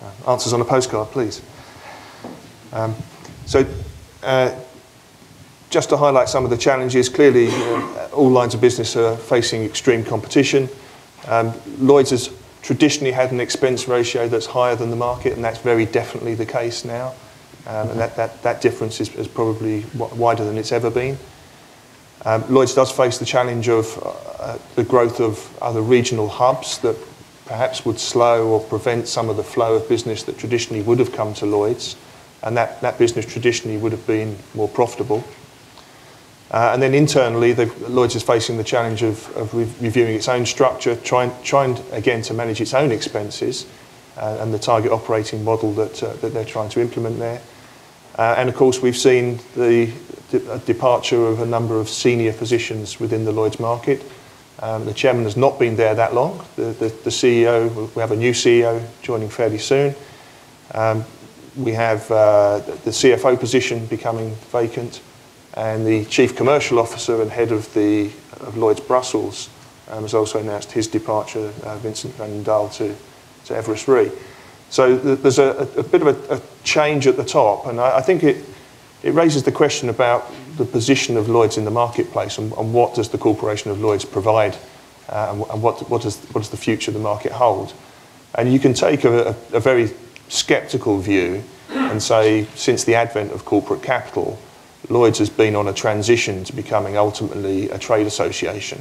Uh, answers on a postcard, please. Um, so, uh, just to highlight some of the challenges, clearly uh, all lines of business are facing extreme competition. Um, Lloyd's has traditionally had an expense ratio that's higher than the market, and that's very definitely the case now. Um, and that, that, that difference is, is probably wider than it's ever been. Um, Lloyd's does face the challenge of uh, the growth of other regional hubs that perhaps would slow or prevent some of the flow of business that traditionally would have come to Lloyd's, and that, that business traditionally would have been more profitable. Uh, and then internally, Lloyd's is facing the challenge of, of re- reviewing its own structure, trying, trying again to manage its own expenses uh, and the target operating model that, uh, that they're trying to implement there. Uh, and of course, we've seen the de- departure of a number of senior positions within the Lloyd's market. Um, the chairman has not been there that long. The, the, the, CEO, we have a new CEO joining fairly soon. Um, we have uh, the CFO position becoming vacant, and the chief commercial officer and head of the of Lloyd's Brussels um, has also announced his departure, uh, Vincent Vandendael, to, to Everest Re. So there's a, a, bit of a, a, change at the top, and I, I, think it, it raises the question about the position of Lloyd's in the marketplace and, and what does the Corporation of Lloyd's provide uh, and, and what, what, does, what does the future of the market hold. And you can take a, a very sceptical view and say, since the advent of corporate capital, Lloyd's has been on a transition to becoming ultimately a trade association.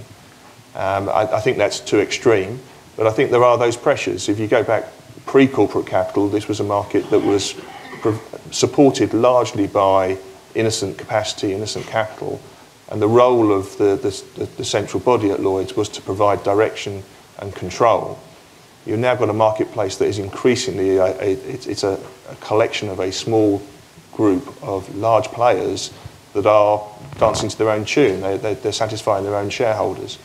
Um, I, I, think that's too extreme, but I think there are those pressures. If you go back pre corporate capital, this was a market that was supported largely by innocent capacity, innocent capital, and the role of the, the, the central body at Lloyd's was to provide direction and control. You've now got a marketplace that is increasingly a, a, it's a, a collection of a small group of large players that are dancing to their own tune. They, they, are satisfying their own shareholders.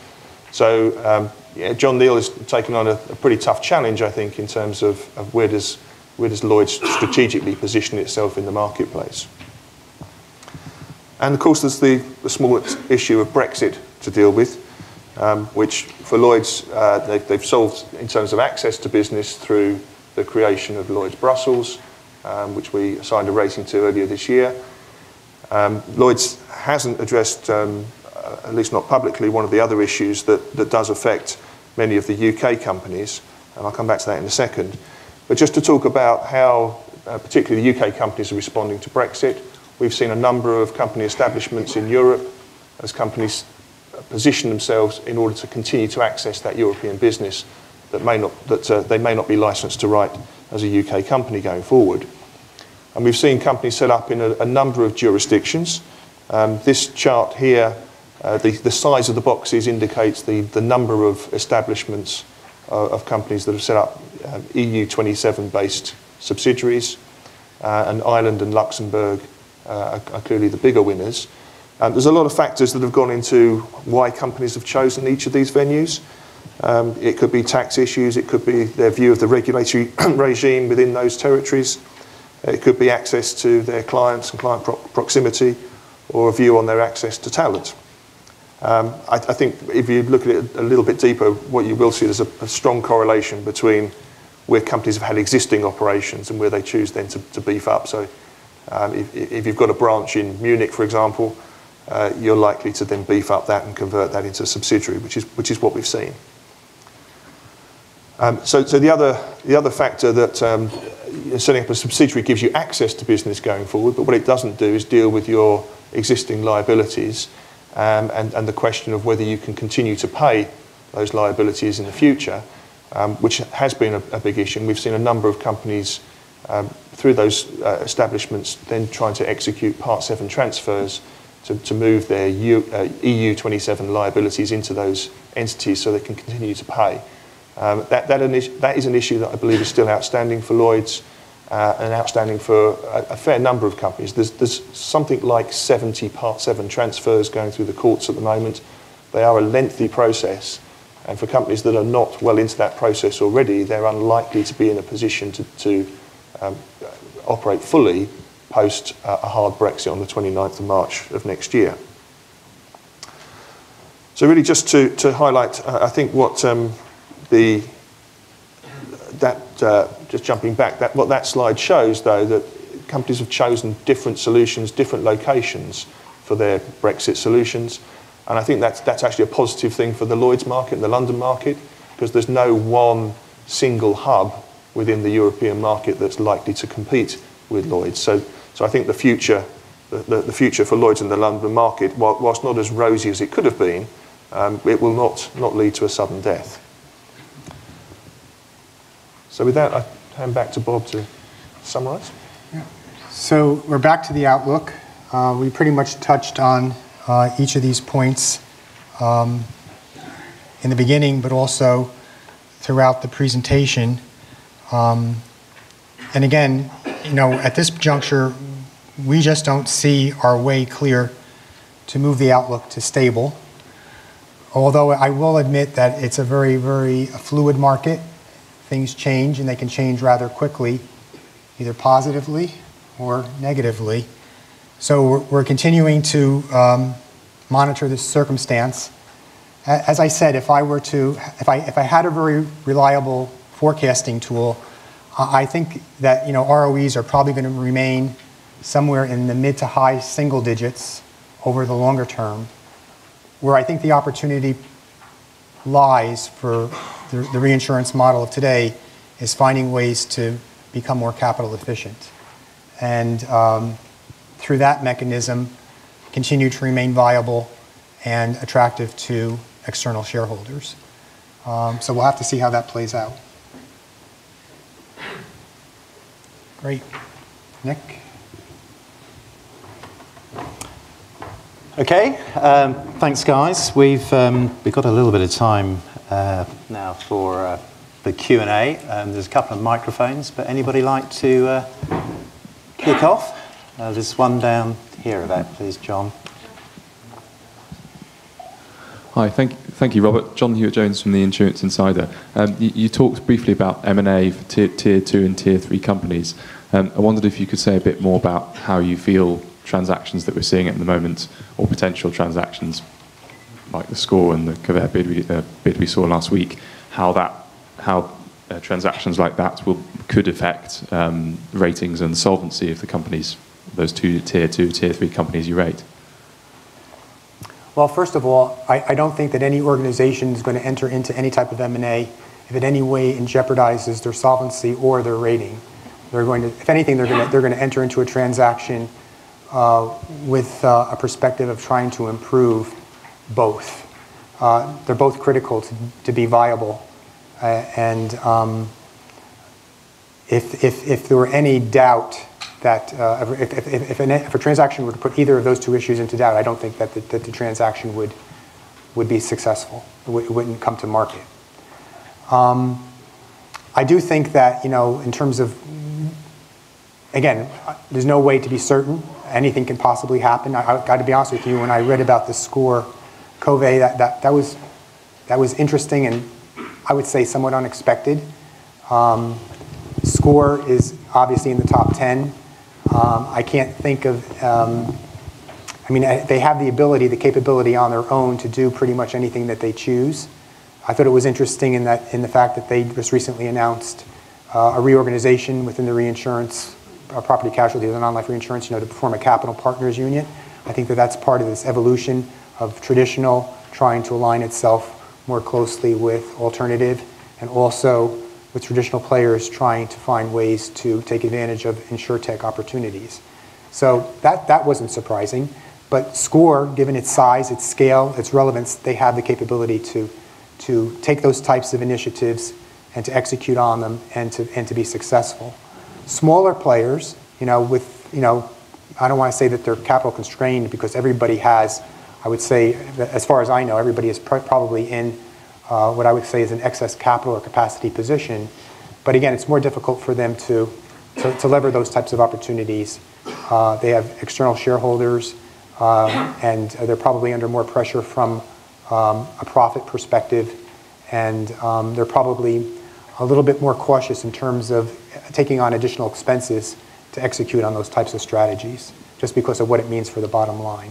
So um, yeah, John Neal has taken on a, a, pretty tough challenge, I think, in terms of, of where, does, where does Lloyd's strategically position itself in the marketplace. And of course, there's the, the small issue of Brexit to deal with, um, which for Lloyd's, uh, they, they've solved in terms of access to business through the creation of Lloyd's Brussels, um, which we assigned a rating to earlier this year. Um, Lloyd's hasn't addressed, um, at least not publicly, one of the other issues that, that does affect many of the UK companies, and I'll come back to that in a second. But just to talk about how, uh, particularly the UK companies are responding to Brexit, we've seen a number of company establishments in Europe as companies position themselves in order to continue to access that European business that, may not, that uh, they may not be licensed to write as a UK company going forward. And we've seen companies set up in a, a number of jurisdictions. Um, this chart here, uh, the, the size of the boxes indicates the, the number of establishments uh, of companies that have set up um, EU27 based subsidiaries, uh, and Ireland and Luxembourg uh, are, are, clearly the bigger winners. Um, there's a lot of factors that have gone into why companies have chosen each of these venues. Um, it could be tax issues, it could be their view of the regulatory [CLEARS THROAT] regime within those territories, it could be access to their clients and client pro proximity, or a view on their access to talent. Um, I, I, think if you look at it a little bit deeper, what you will see is a, a strong correlation between where companies have had existing operations and where they choose then to, to beef up. So um, if, if, you've got a branch in Munich, for example, uh, you're likely to then beef up that and convert that into a subsidiary, which is, which is what we've seen. Um, so, so the other the other factor that um, setting up a subsidiary gives you access to business going forward, but what it doesn't do is deal with your existing liabilities um, and, and the question of whether you can continue to pay those liabilities in the future, um, which has been a, a, big issue. And we've seen a number of companies um, through those uh, establishments then trying to execute Part 7 transfers to, to move their U, uh, EU 27 liabilities into those entities so they can continue to pay. Um, that, that, that is an issue that I believe is still outstanding for Lloyd's uh, and outstanding for a, a, fair number of companies. There's, there's something like 70 Part 7 transfers going through the courts at the moment. They are a lengthy process, and for companies that are not well into that process already, they're unlikely to be in a position to, to um, operate fully post uh, a hard Brexit on the 29th of March of next year. So really just to, to highlight, uh, I think what um, the, that, uh, just jumping back, that, what that slide shows though, that companies have chosen different solutions, different locations for their Brexit solutions. And I think that's, that's actually a positive thing for the Lloyd's market and the London market, because there's no one single hub within the European market that's likely to compete with Lloyd's. So, so I think the future, the, the, the future for Lloyd's and the London market, whilst not as rosy as it could have been, um, it will not, not lead to a sudden death. So with that, I hand back to Bob to summarise. Yeah. So we're back to the outlook. Uh, we pretty much touched on uh, each of these points um, in the beginning, but also throughout the presentation. Um, and again, you know, at this juncture, we just don't see our way clear to move the outlook to stable. although I will admit that it's a very, very fluid market. Things change and they can change rather quickly, either positively or negatively. So we're, we're continuing to um, monitor this circumstance. As I said, if I were to, if I, if I had a very reliable forecasting tool, I think that, you know, ROEs are probably going to remain somewhere in the mid to high single digits over the longer term. Where I think the opportunity lies for the, the reinsurance model of today is finding ways to become more capital efficient. And um, through that mechanism, continue to remain viable and attractive to external shareholders. Um, so we'll have to see how that plays out. Great. Nick? Okay, um, thanks guys. We've um, we've got a little bit of time uh, now for uh, the Q and A. Um, there's a couple of microphones, but anybody like to uh, kick off? Uh, there's one down here. About please, John. Hi, thank, thank you, Robert. John Hewitt Jones from the Insurance Insider. Um, you, you talked briefly about M&A for tier, tier two and tier three companies. Um, I wondered if you could say a bit more about how you feel transactions that we're seeing at the moment, or potential transactions, like the SCOR and the Covea bid we, uh, bid we saw last week, how that, how uh, transactions like that will could affect um, ratings and solvency of the companies, those two tier two, tier three companies you rate. Well, first of all, I, I don't think that any organization is going to enter into any type of M&A if it any way jeopardizes their solvency or their rating. They're going to, if anything, they're going to, they're going to enter into a transaction uh, with uh, a perspective of trying to improve both. Uh, they're both critical to, to be viable. Uh, and um, if, if, if there were any doubt that uh, if, if, if, an, if a transaction were to put either of those two issues into doubt, I don't think that the, that the transaction would, would be successful. It, it wouldn't come to market. Um, I do think that, you know, in terms of, again, there's no way to be certain. Anything can possibly happen. I, I got to be honest with you, when I read about the SCOR, Covea, that, that, that, was, that was interesting and I would say somewhat unexpected. Um, SCOR is obviously in the top 10. Um, I can't think of, um, I mean, they have the ability, the capability on their own to do pretty much anything that they choose. I thought it was interesting in that, in the fact that they just recently announced uh, a reorganization within the reinsurance, property casualty, the non-life reinsurance, you know, to form a capital partners union. I think that that's part of this evolution of traditional trying to align itself more closely with alternative and also with traditional players trying to find ways to take advantage of insurtech opportunities. So that, that wasn't surprising. But SCOR, given its size, its scale, its relevance, they have the capability to, to take those types of initiatives and to execute on them and to, and to be successful. Smaller players, you know, with, you know, I don't want to say that they're capital constrained because everybody has, I would say, as far as I know, everybody is pr- probably in uh, what I would say is an excess capital or capacity position. But again, it's more difficult for them to, to, to lever those types of opportunities. Uh, they have external shareholders, um, and they're probably under more pressure from um, a profit perspective, and um, they're probably a little bit more cautious in terms of taking on additional expenses to execute on those types of strategies, just because of what it means for the bottom line.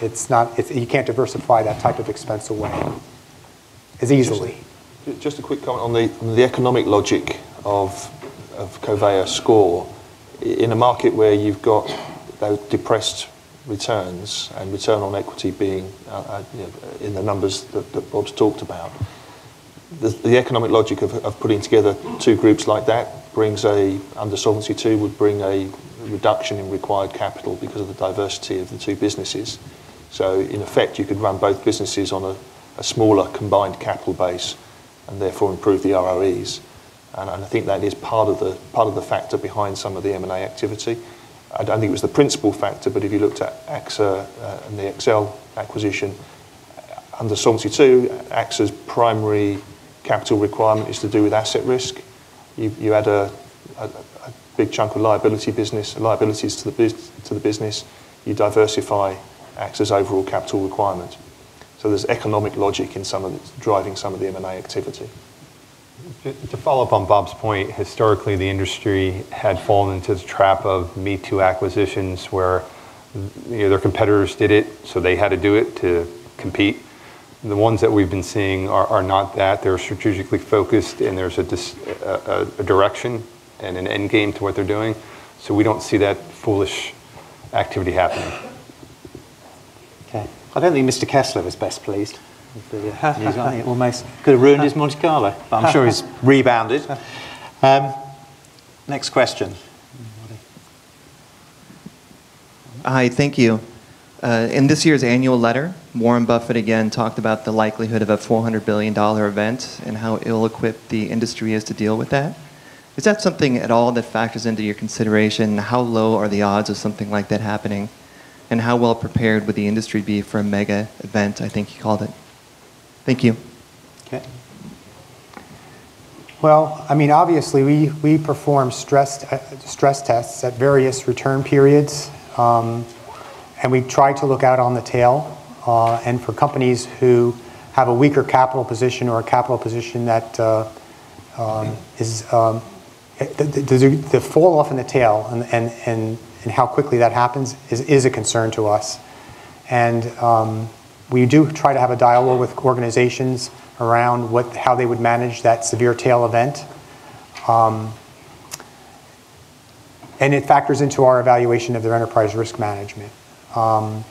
It's not, it's, you can't diversify that type of expense away as easily. Just, just a quick comment on the, on the economic logic of, of Covea SCOR. In a market where you've got those depressed returns and return on equity being uh, uh, you know, in the numbers that, that Bob's talked about, the, the economic logic of, of putting together two groups like that brings a, under Solvency II, would bring a reduction in required capital because of the diversity of the two businesses. So in effect, you could run both businesses on a, a smaller combined capital base and therefore improve the ROEs. And, and I think that is part of the part of the factor behind some of the M&A activity. I don't think it was the principal factor, but if you looked at AXA uh, and the XL acquisition, under Solvency II, AXA's primary capital requirement is to do with asset risk. You, you add a, a, a big chunk of liability business, liabilities to the, bus- to the business, you diversify AXA's overall capital requirement. So there's economic logic in some of the, driving some of the M&A activity. To to follow up on Bob's point, historically, the industry had fallen into the trap of Me Too acquisitions where you know, their competitors did it, so they had to do it to compete. The ones that we've been seeing are, are not that. They're strategically focused and there's a, dis, a, a direction and an end game to what they're doing. So we don't see that foolish activity happening. Okay. I don't think Mr. Kessler was best pleased. with the, uh, news, I think it almost could have ruined his [LAUGHS] Monte Carlo, but I'm sure he's rebounded. Um, next question. Hi, thank you. Uh, in this year's annual letter, Warren Buffett again talked about the likelihood of a $400 billion event and how ill equipped the industry is to deal with that. Is that something at all that factors into your consideration? How low are the odds of something like that happening? And how well prepared would the industry be for a mega event, I think he called it? Thank you. Okay. Well, I mean, obviously, we, we perform stress, uh, stress tests at various return periods, um, and we try to look out on the tail. Uh, and for companies who have a weaker capital position or a capital position that uh, um, is um, the, the, the, fall off in the tail and, and, and, and how quickly that happens is, is a concern to us. And um, we do try to have a dialogue with organizations around what, how they would manage that severe tail event. Um, and it factors into our evaluation of their enterprise risk management. Um,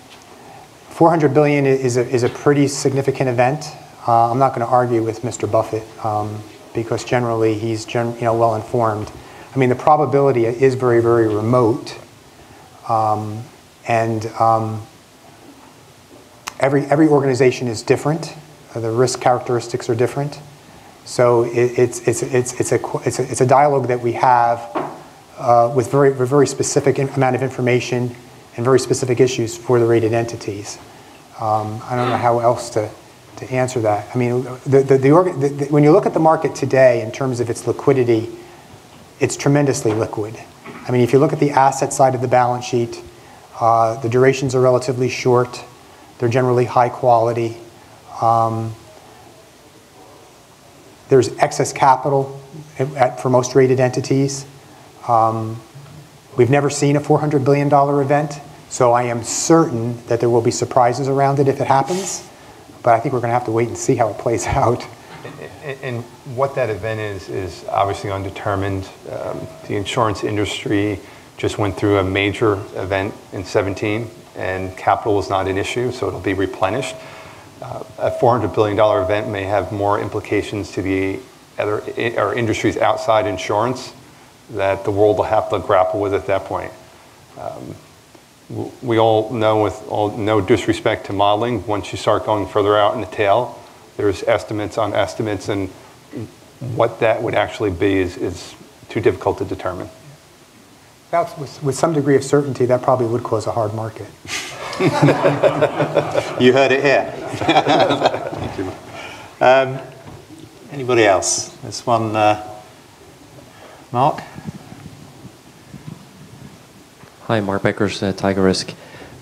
400 billion is a, is a pretty significant event. Uh, I'm not going to argue with Mr. Buffett um, because generally he's gen, you know, well informed. I mean, the probability is very, very remote. Um, and um, every, every organization is different. Uh, the risk characteristics are different. So it, it's, it's, it's, it's, a, it's, a, it's a dialogue that we have uh, with very, very specific amount of information and very specific issues for the rated entities. Um, I don't know how else to, to answer that. I mean, the, the, the, the, when you look at the market today in terms of its liquidity, it's tremendously liquid. I mean, if you look at the asset side of the balance sheet, uh, the durations are relatively short. They're generally high quality. Um, there's excess capital at, at, for most rated entities. Um, we've never seen a $400 billion event, so I am certain that there will be surprises around it if it happens, but I think we're going to have to wait and see how it plays [LAUGHS] out. And, what that event is, is obviously undetermined. Um, the insurance industry just went through a major event in 17, and capital was not an issue, so it'll be replenished. Uh, a $400 billion event may have more implications to the other or industries outside insurance that the world will have to grapple with at that point. Um, we all know, with all, no disrespect to modeling, once you start going further out in the tail, there's estimates on estimates, and what that would actually be is, is too difficult to determine. That's, with, with some degree of certainty, that probably would cause a hard market. [LAUGHS] you heard it here. Thank [LAUGHS] you. Um, anybody else? This one, uh, Mark. Hi, Mark Beckers, uh, Tiger Risk.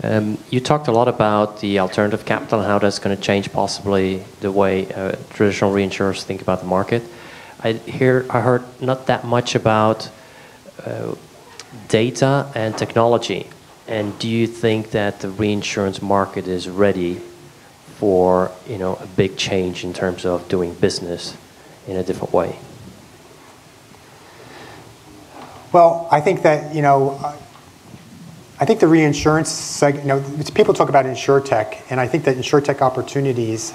Um, you talked a lot about the alternative capital and how that's going to change possibly the way uh, traditional reinsurers think about the market. I hear I heard not that much about uh, data and technology. And do you think that the reinsurance market is ready for you know a big change in terms of doing business in a different way? Well, I think that you know I think the reinsurance you know, people talk about insurtech, and I think that insurtech opportunities,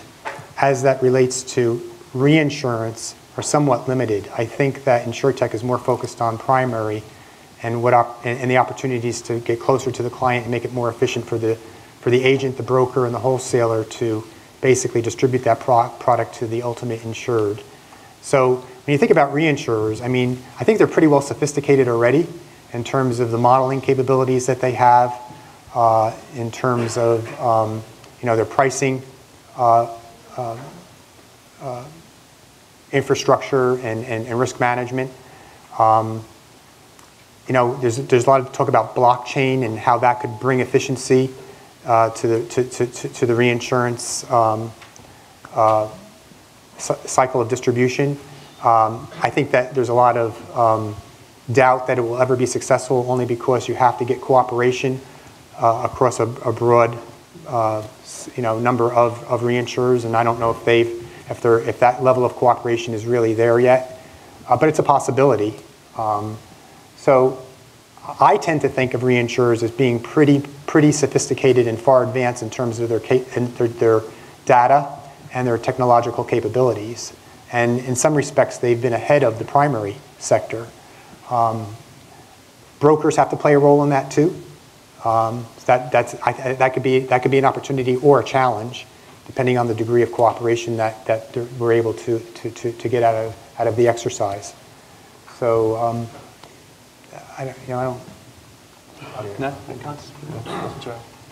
as that relates to reinsurance, are somewhat limited. I think that insurtech is more focused on primary and what op- and the opportunities to get closer to the client and make it more efficient for the for the agent, the broker, and the wholesaler to basically distribute that pro- product to the ultimate insured. So when you think about reinsurers, I mean, I think they're pretty well sophisticated already in terms of the modeling capabilities that they have, uh, in terms of um, you know their pricing uh, uh, uh, infrastructure and, and, and, risk management. Um, you know, there's, there's a lot of talk about blockchain and how that could bring efficiency uh, to, the, to, to, to the reinsurance um, uh, cycle of distribution. Um, I think that there's a lot of um, doubt that it will ever be successful only because you have to get cooperation uh, across a, a broad uh, you know, number of, of reinsurers, and I don't know if they've, if they're, if that level of cooperation is really there yet, uh, but it's a possibility. Um, so I tend to think of reinsurers as being pretty, pretty sophisticated and far advanced in terms of their, their, their data and their technological capabilities. And in some respects, they've been ahead of the primary sector. Um, brokers have to play a role in that too. Um, that, that's, I, that, could be, that could be an opportunity or a challenge, depending on the degree of cooperation that, that we're able to, to, to, to get out of, out of the exercise. So, um, I don't, you know, I don't. No?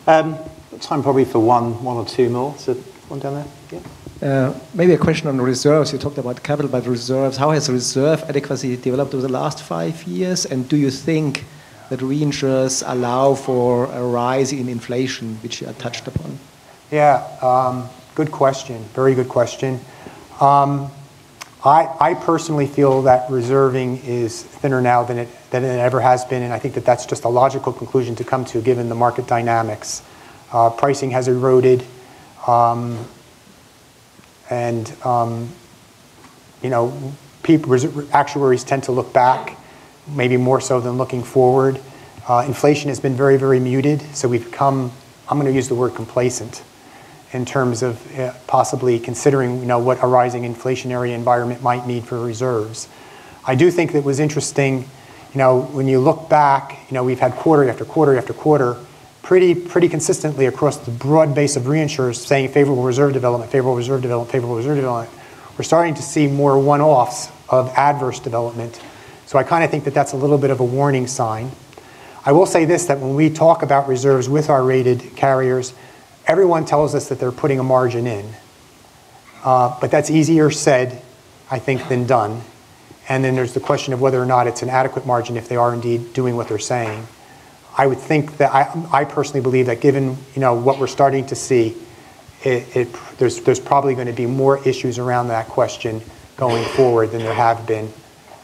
Um, time probably for one, one or two more. So one down there. Yeah. Uh, maybe a question on reserves. You talked about capital, but reserves. How has reserve adequacy developed over the last five years? And do you think that reinsurers allow for a rise in inflation, which you touched upon? Yeah, um, good question. Very good question. Um, I, I personally feel that reserving is thinner now than it, than it ever has been, and I think that that's just a logical conclusion to come to given the market dynamics. Uh, pricing has eroded, um, and um, you know, people, actuaries tend to look back, maybe more so than looking forward. Uh, inflation has been very, very muted, so we've become, I'm going to use the word complacent in terms of uh, possibly considering, you know, what a rising inflationary environment might need for reserves. I do think that was interesting, you know, when you look back, you know, we've had quarter after quarter after quarter, pretty, pretty consistently across the broad base of reinsurers saying favorable reserve development, favorable reserve development, favorable reserve development. We're starting to see more one-offs of adverse development. So I kind of think that that's a little bit of a warning sign. I will say this, that when we talk about reserves with our rated carriers, everyone tells us that they're putting a margin in. Uh, but that's easier said, I think, than done. And then there's the question of whether or not it's an adequate margin if they are indeed doing what they're saying. I would think that I, I personally believe that given you know what we're starting to see, it, it, there's there's probably going to be more issues around that question going forward than there have been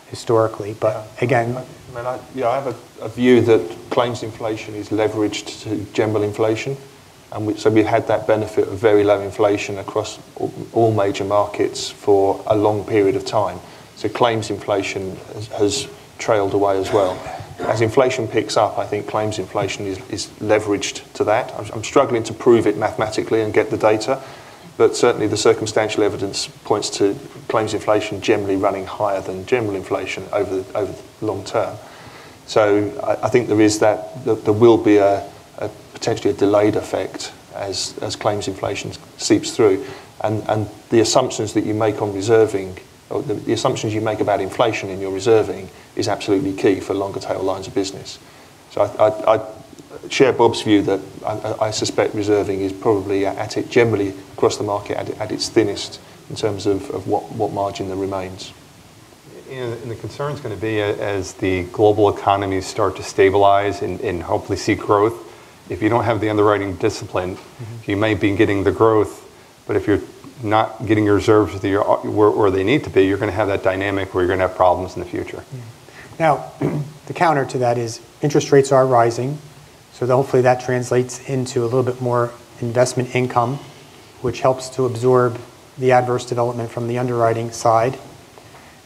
historically. But again, I mean, I, yeah, I have a, a view that claims inflation is leveraged to general inflation. And we, so we had that benefit of very low inflation across all, all major markets for a long period of time. So claims inflation has, has trailed away as well. As inflation picks up, I think claims inflation is, is leveraged to that. I'm, I'm struggling to prove it mathematically and get the data, but certainly the circumstantial evidence points to claims inflation generally running higher than general inflation over the, over the long term. So I, I think there is that, that there will be a, a potentially a delayed effect as, as claims inflation seeps through. And, and the assumptions that you make on reserving, the, the assumptions you make about inflation in your reserving is absolutely key for longer tail lines of business. So I, I, I share Bob's view that I, I suspect reserving is probably at it generally across the market at, at its thinnest in terms of, of what, what margin there remains. And the concern is going to be as the global economies start to stabilize and, and hopefully see growth. If you don't have the underwriting discipline, mm-hmm. you may be getting the growth, but if you're not getting your reserves your, where, where they need to be, you're going to have that dynamic where you're going to have problems in the future. Now, [CLEARS THROAT] the counter to that is interest rates are rising, so that hopefully that translates into a little bit more investment income, which helps to absorb the adverse development from the underwriting side.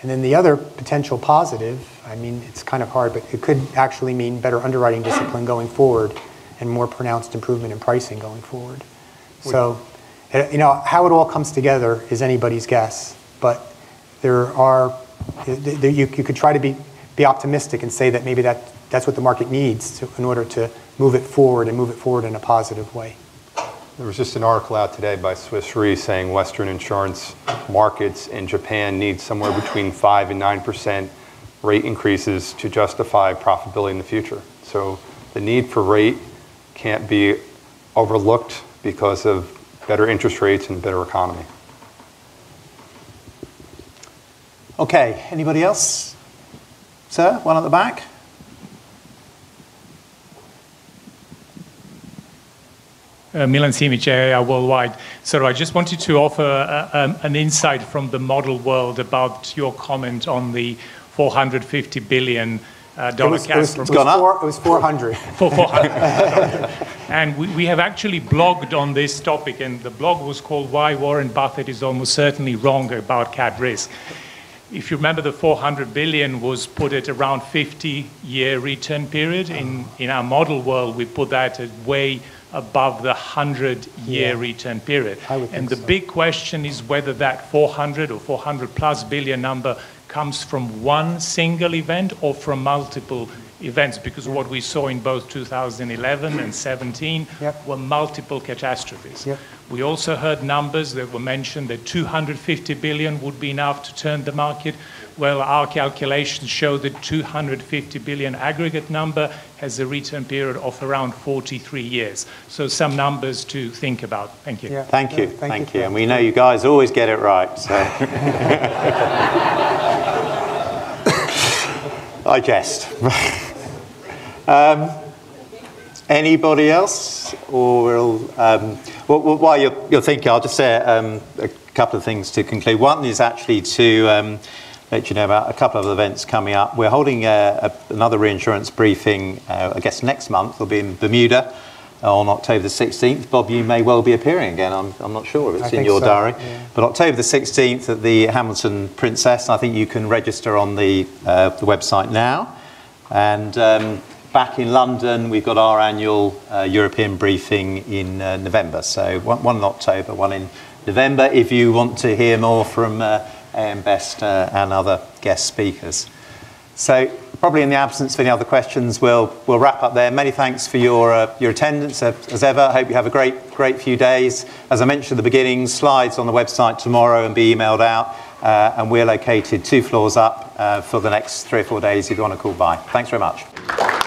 And then the other potential positive, I mean, it's kind of hard, but it could actually mean better underwriting discipline going forward and more pronounced improvement in pricing going forward. So, Uh, you know, how it all comes together is anybody's guess, but there are, you, you could try to be, be optimistic and say that maybe that, that's what the market needs to, in order to move it forward and move it forward in a positive way. There was just an article out today by Swiss Re saying Western insurance markets in Japan need somewhere between 5 and 9% rate increases to justify profitability in the future. So the need for rate can't be overlooked because of better interest rates and a better economy. Okay, anybody else? Sir, one at the back. uh, Milan Simic AIR worldwide. So I just wanted to offer uh, um, an insight from the model world about your comment on the 450 billion uh, dollar it was, cash it was, it was, four, it was 400. [LAUGHS] For 400. [LAUGHS] and we, we have actually blogged on this topic, and the blog was called Why Warren Buffett is Almost Certainly Wrong About Cat Risk. If you remember, the 400 billion was put at around 50 year return period. In, in our model world, we put that at way above the 100 year Yeah. return period. And the big question is whether that 400 or 400 plus billion number comes from one single event or from multiple events because what we saw in both 2011 and 17 were multiple catastrophes. We also heard numbers that were mentioned that 250 billion would be enough to turn the market. Well, our calculations show that 250 billion aggregate number has a return period of around 43 years. So some numbers to think about. Thank you. Thank you, thank, you. And we know you guys always get it right. So. [LAUGHS] I jest. [LAUGHS] um, anybody else? Or we'll, um, well, well, while you're, you're thinking, I'll just say um, a couple of things to conclude. One is actually to um, let you know about a couple of events coming up. We're holding a, a, another reinsurance briefing, uh, I guess next month. We'll be in Bermuda on October the 16th. Bob, you may well be appearing again. I'm, I'm not sure if I it's in your so, diary. yeah. But October the 16th at the Hamilton Princess. I think you can register on the, uh, the website now. And um, back in London, we've got our annual uh, European briefing in uh, November. So one, one in October, one in November, if you want to hear more from uh, AM Best uh, and other guest speakers. So probably in the absence of any other questions, we'll, we'll wrap up there. Many thanks for your, uh, your attendance uh, as ever. I hope you have a great, great few days. As I mentioned at the beginning, slides on the website tomorrow and be emailed out. Uh, and we're located two floors up uh, for the next three or four days if you want to call by. Thanks very much.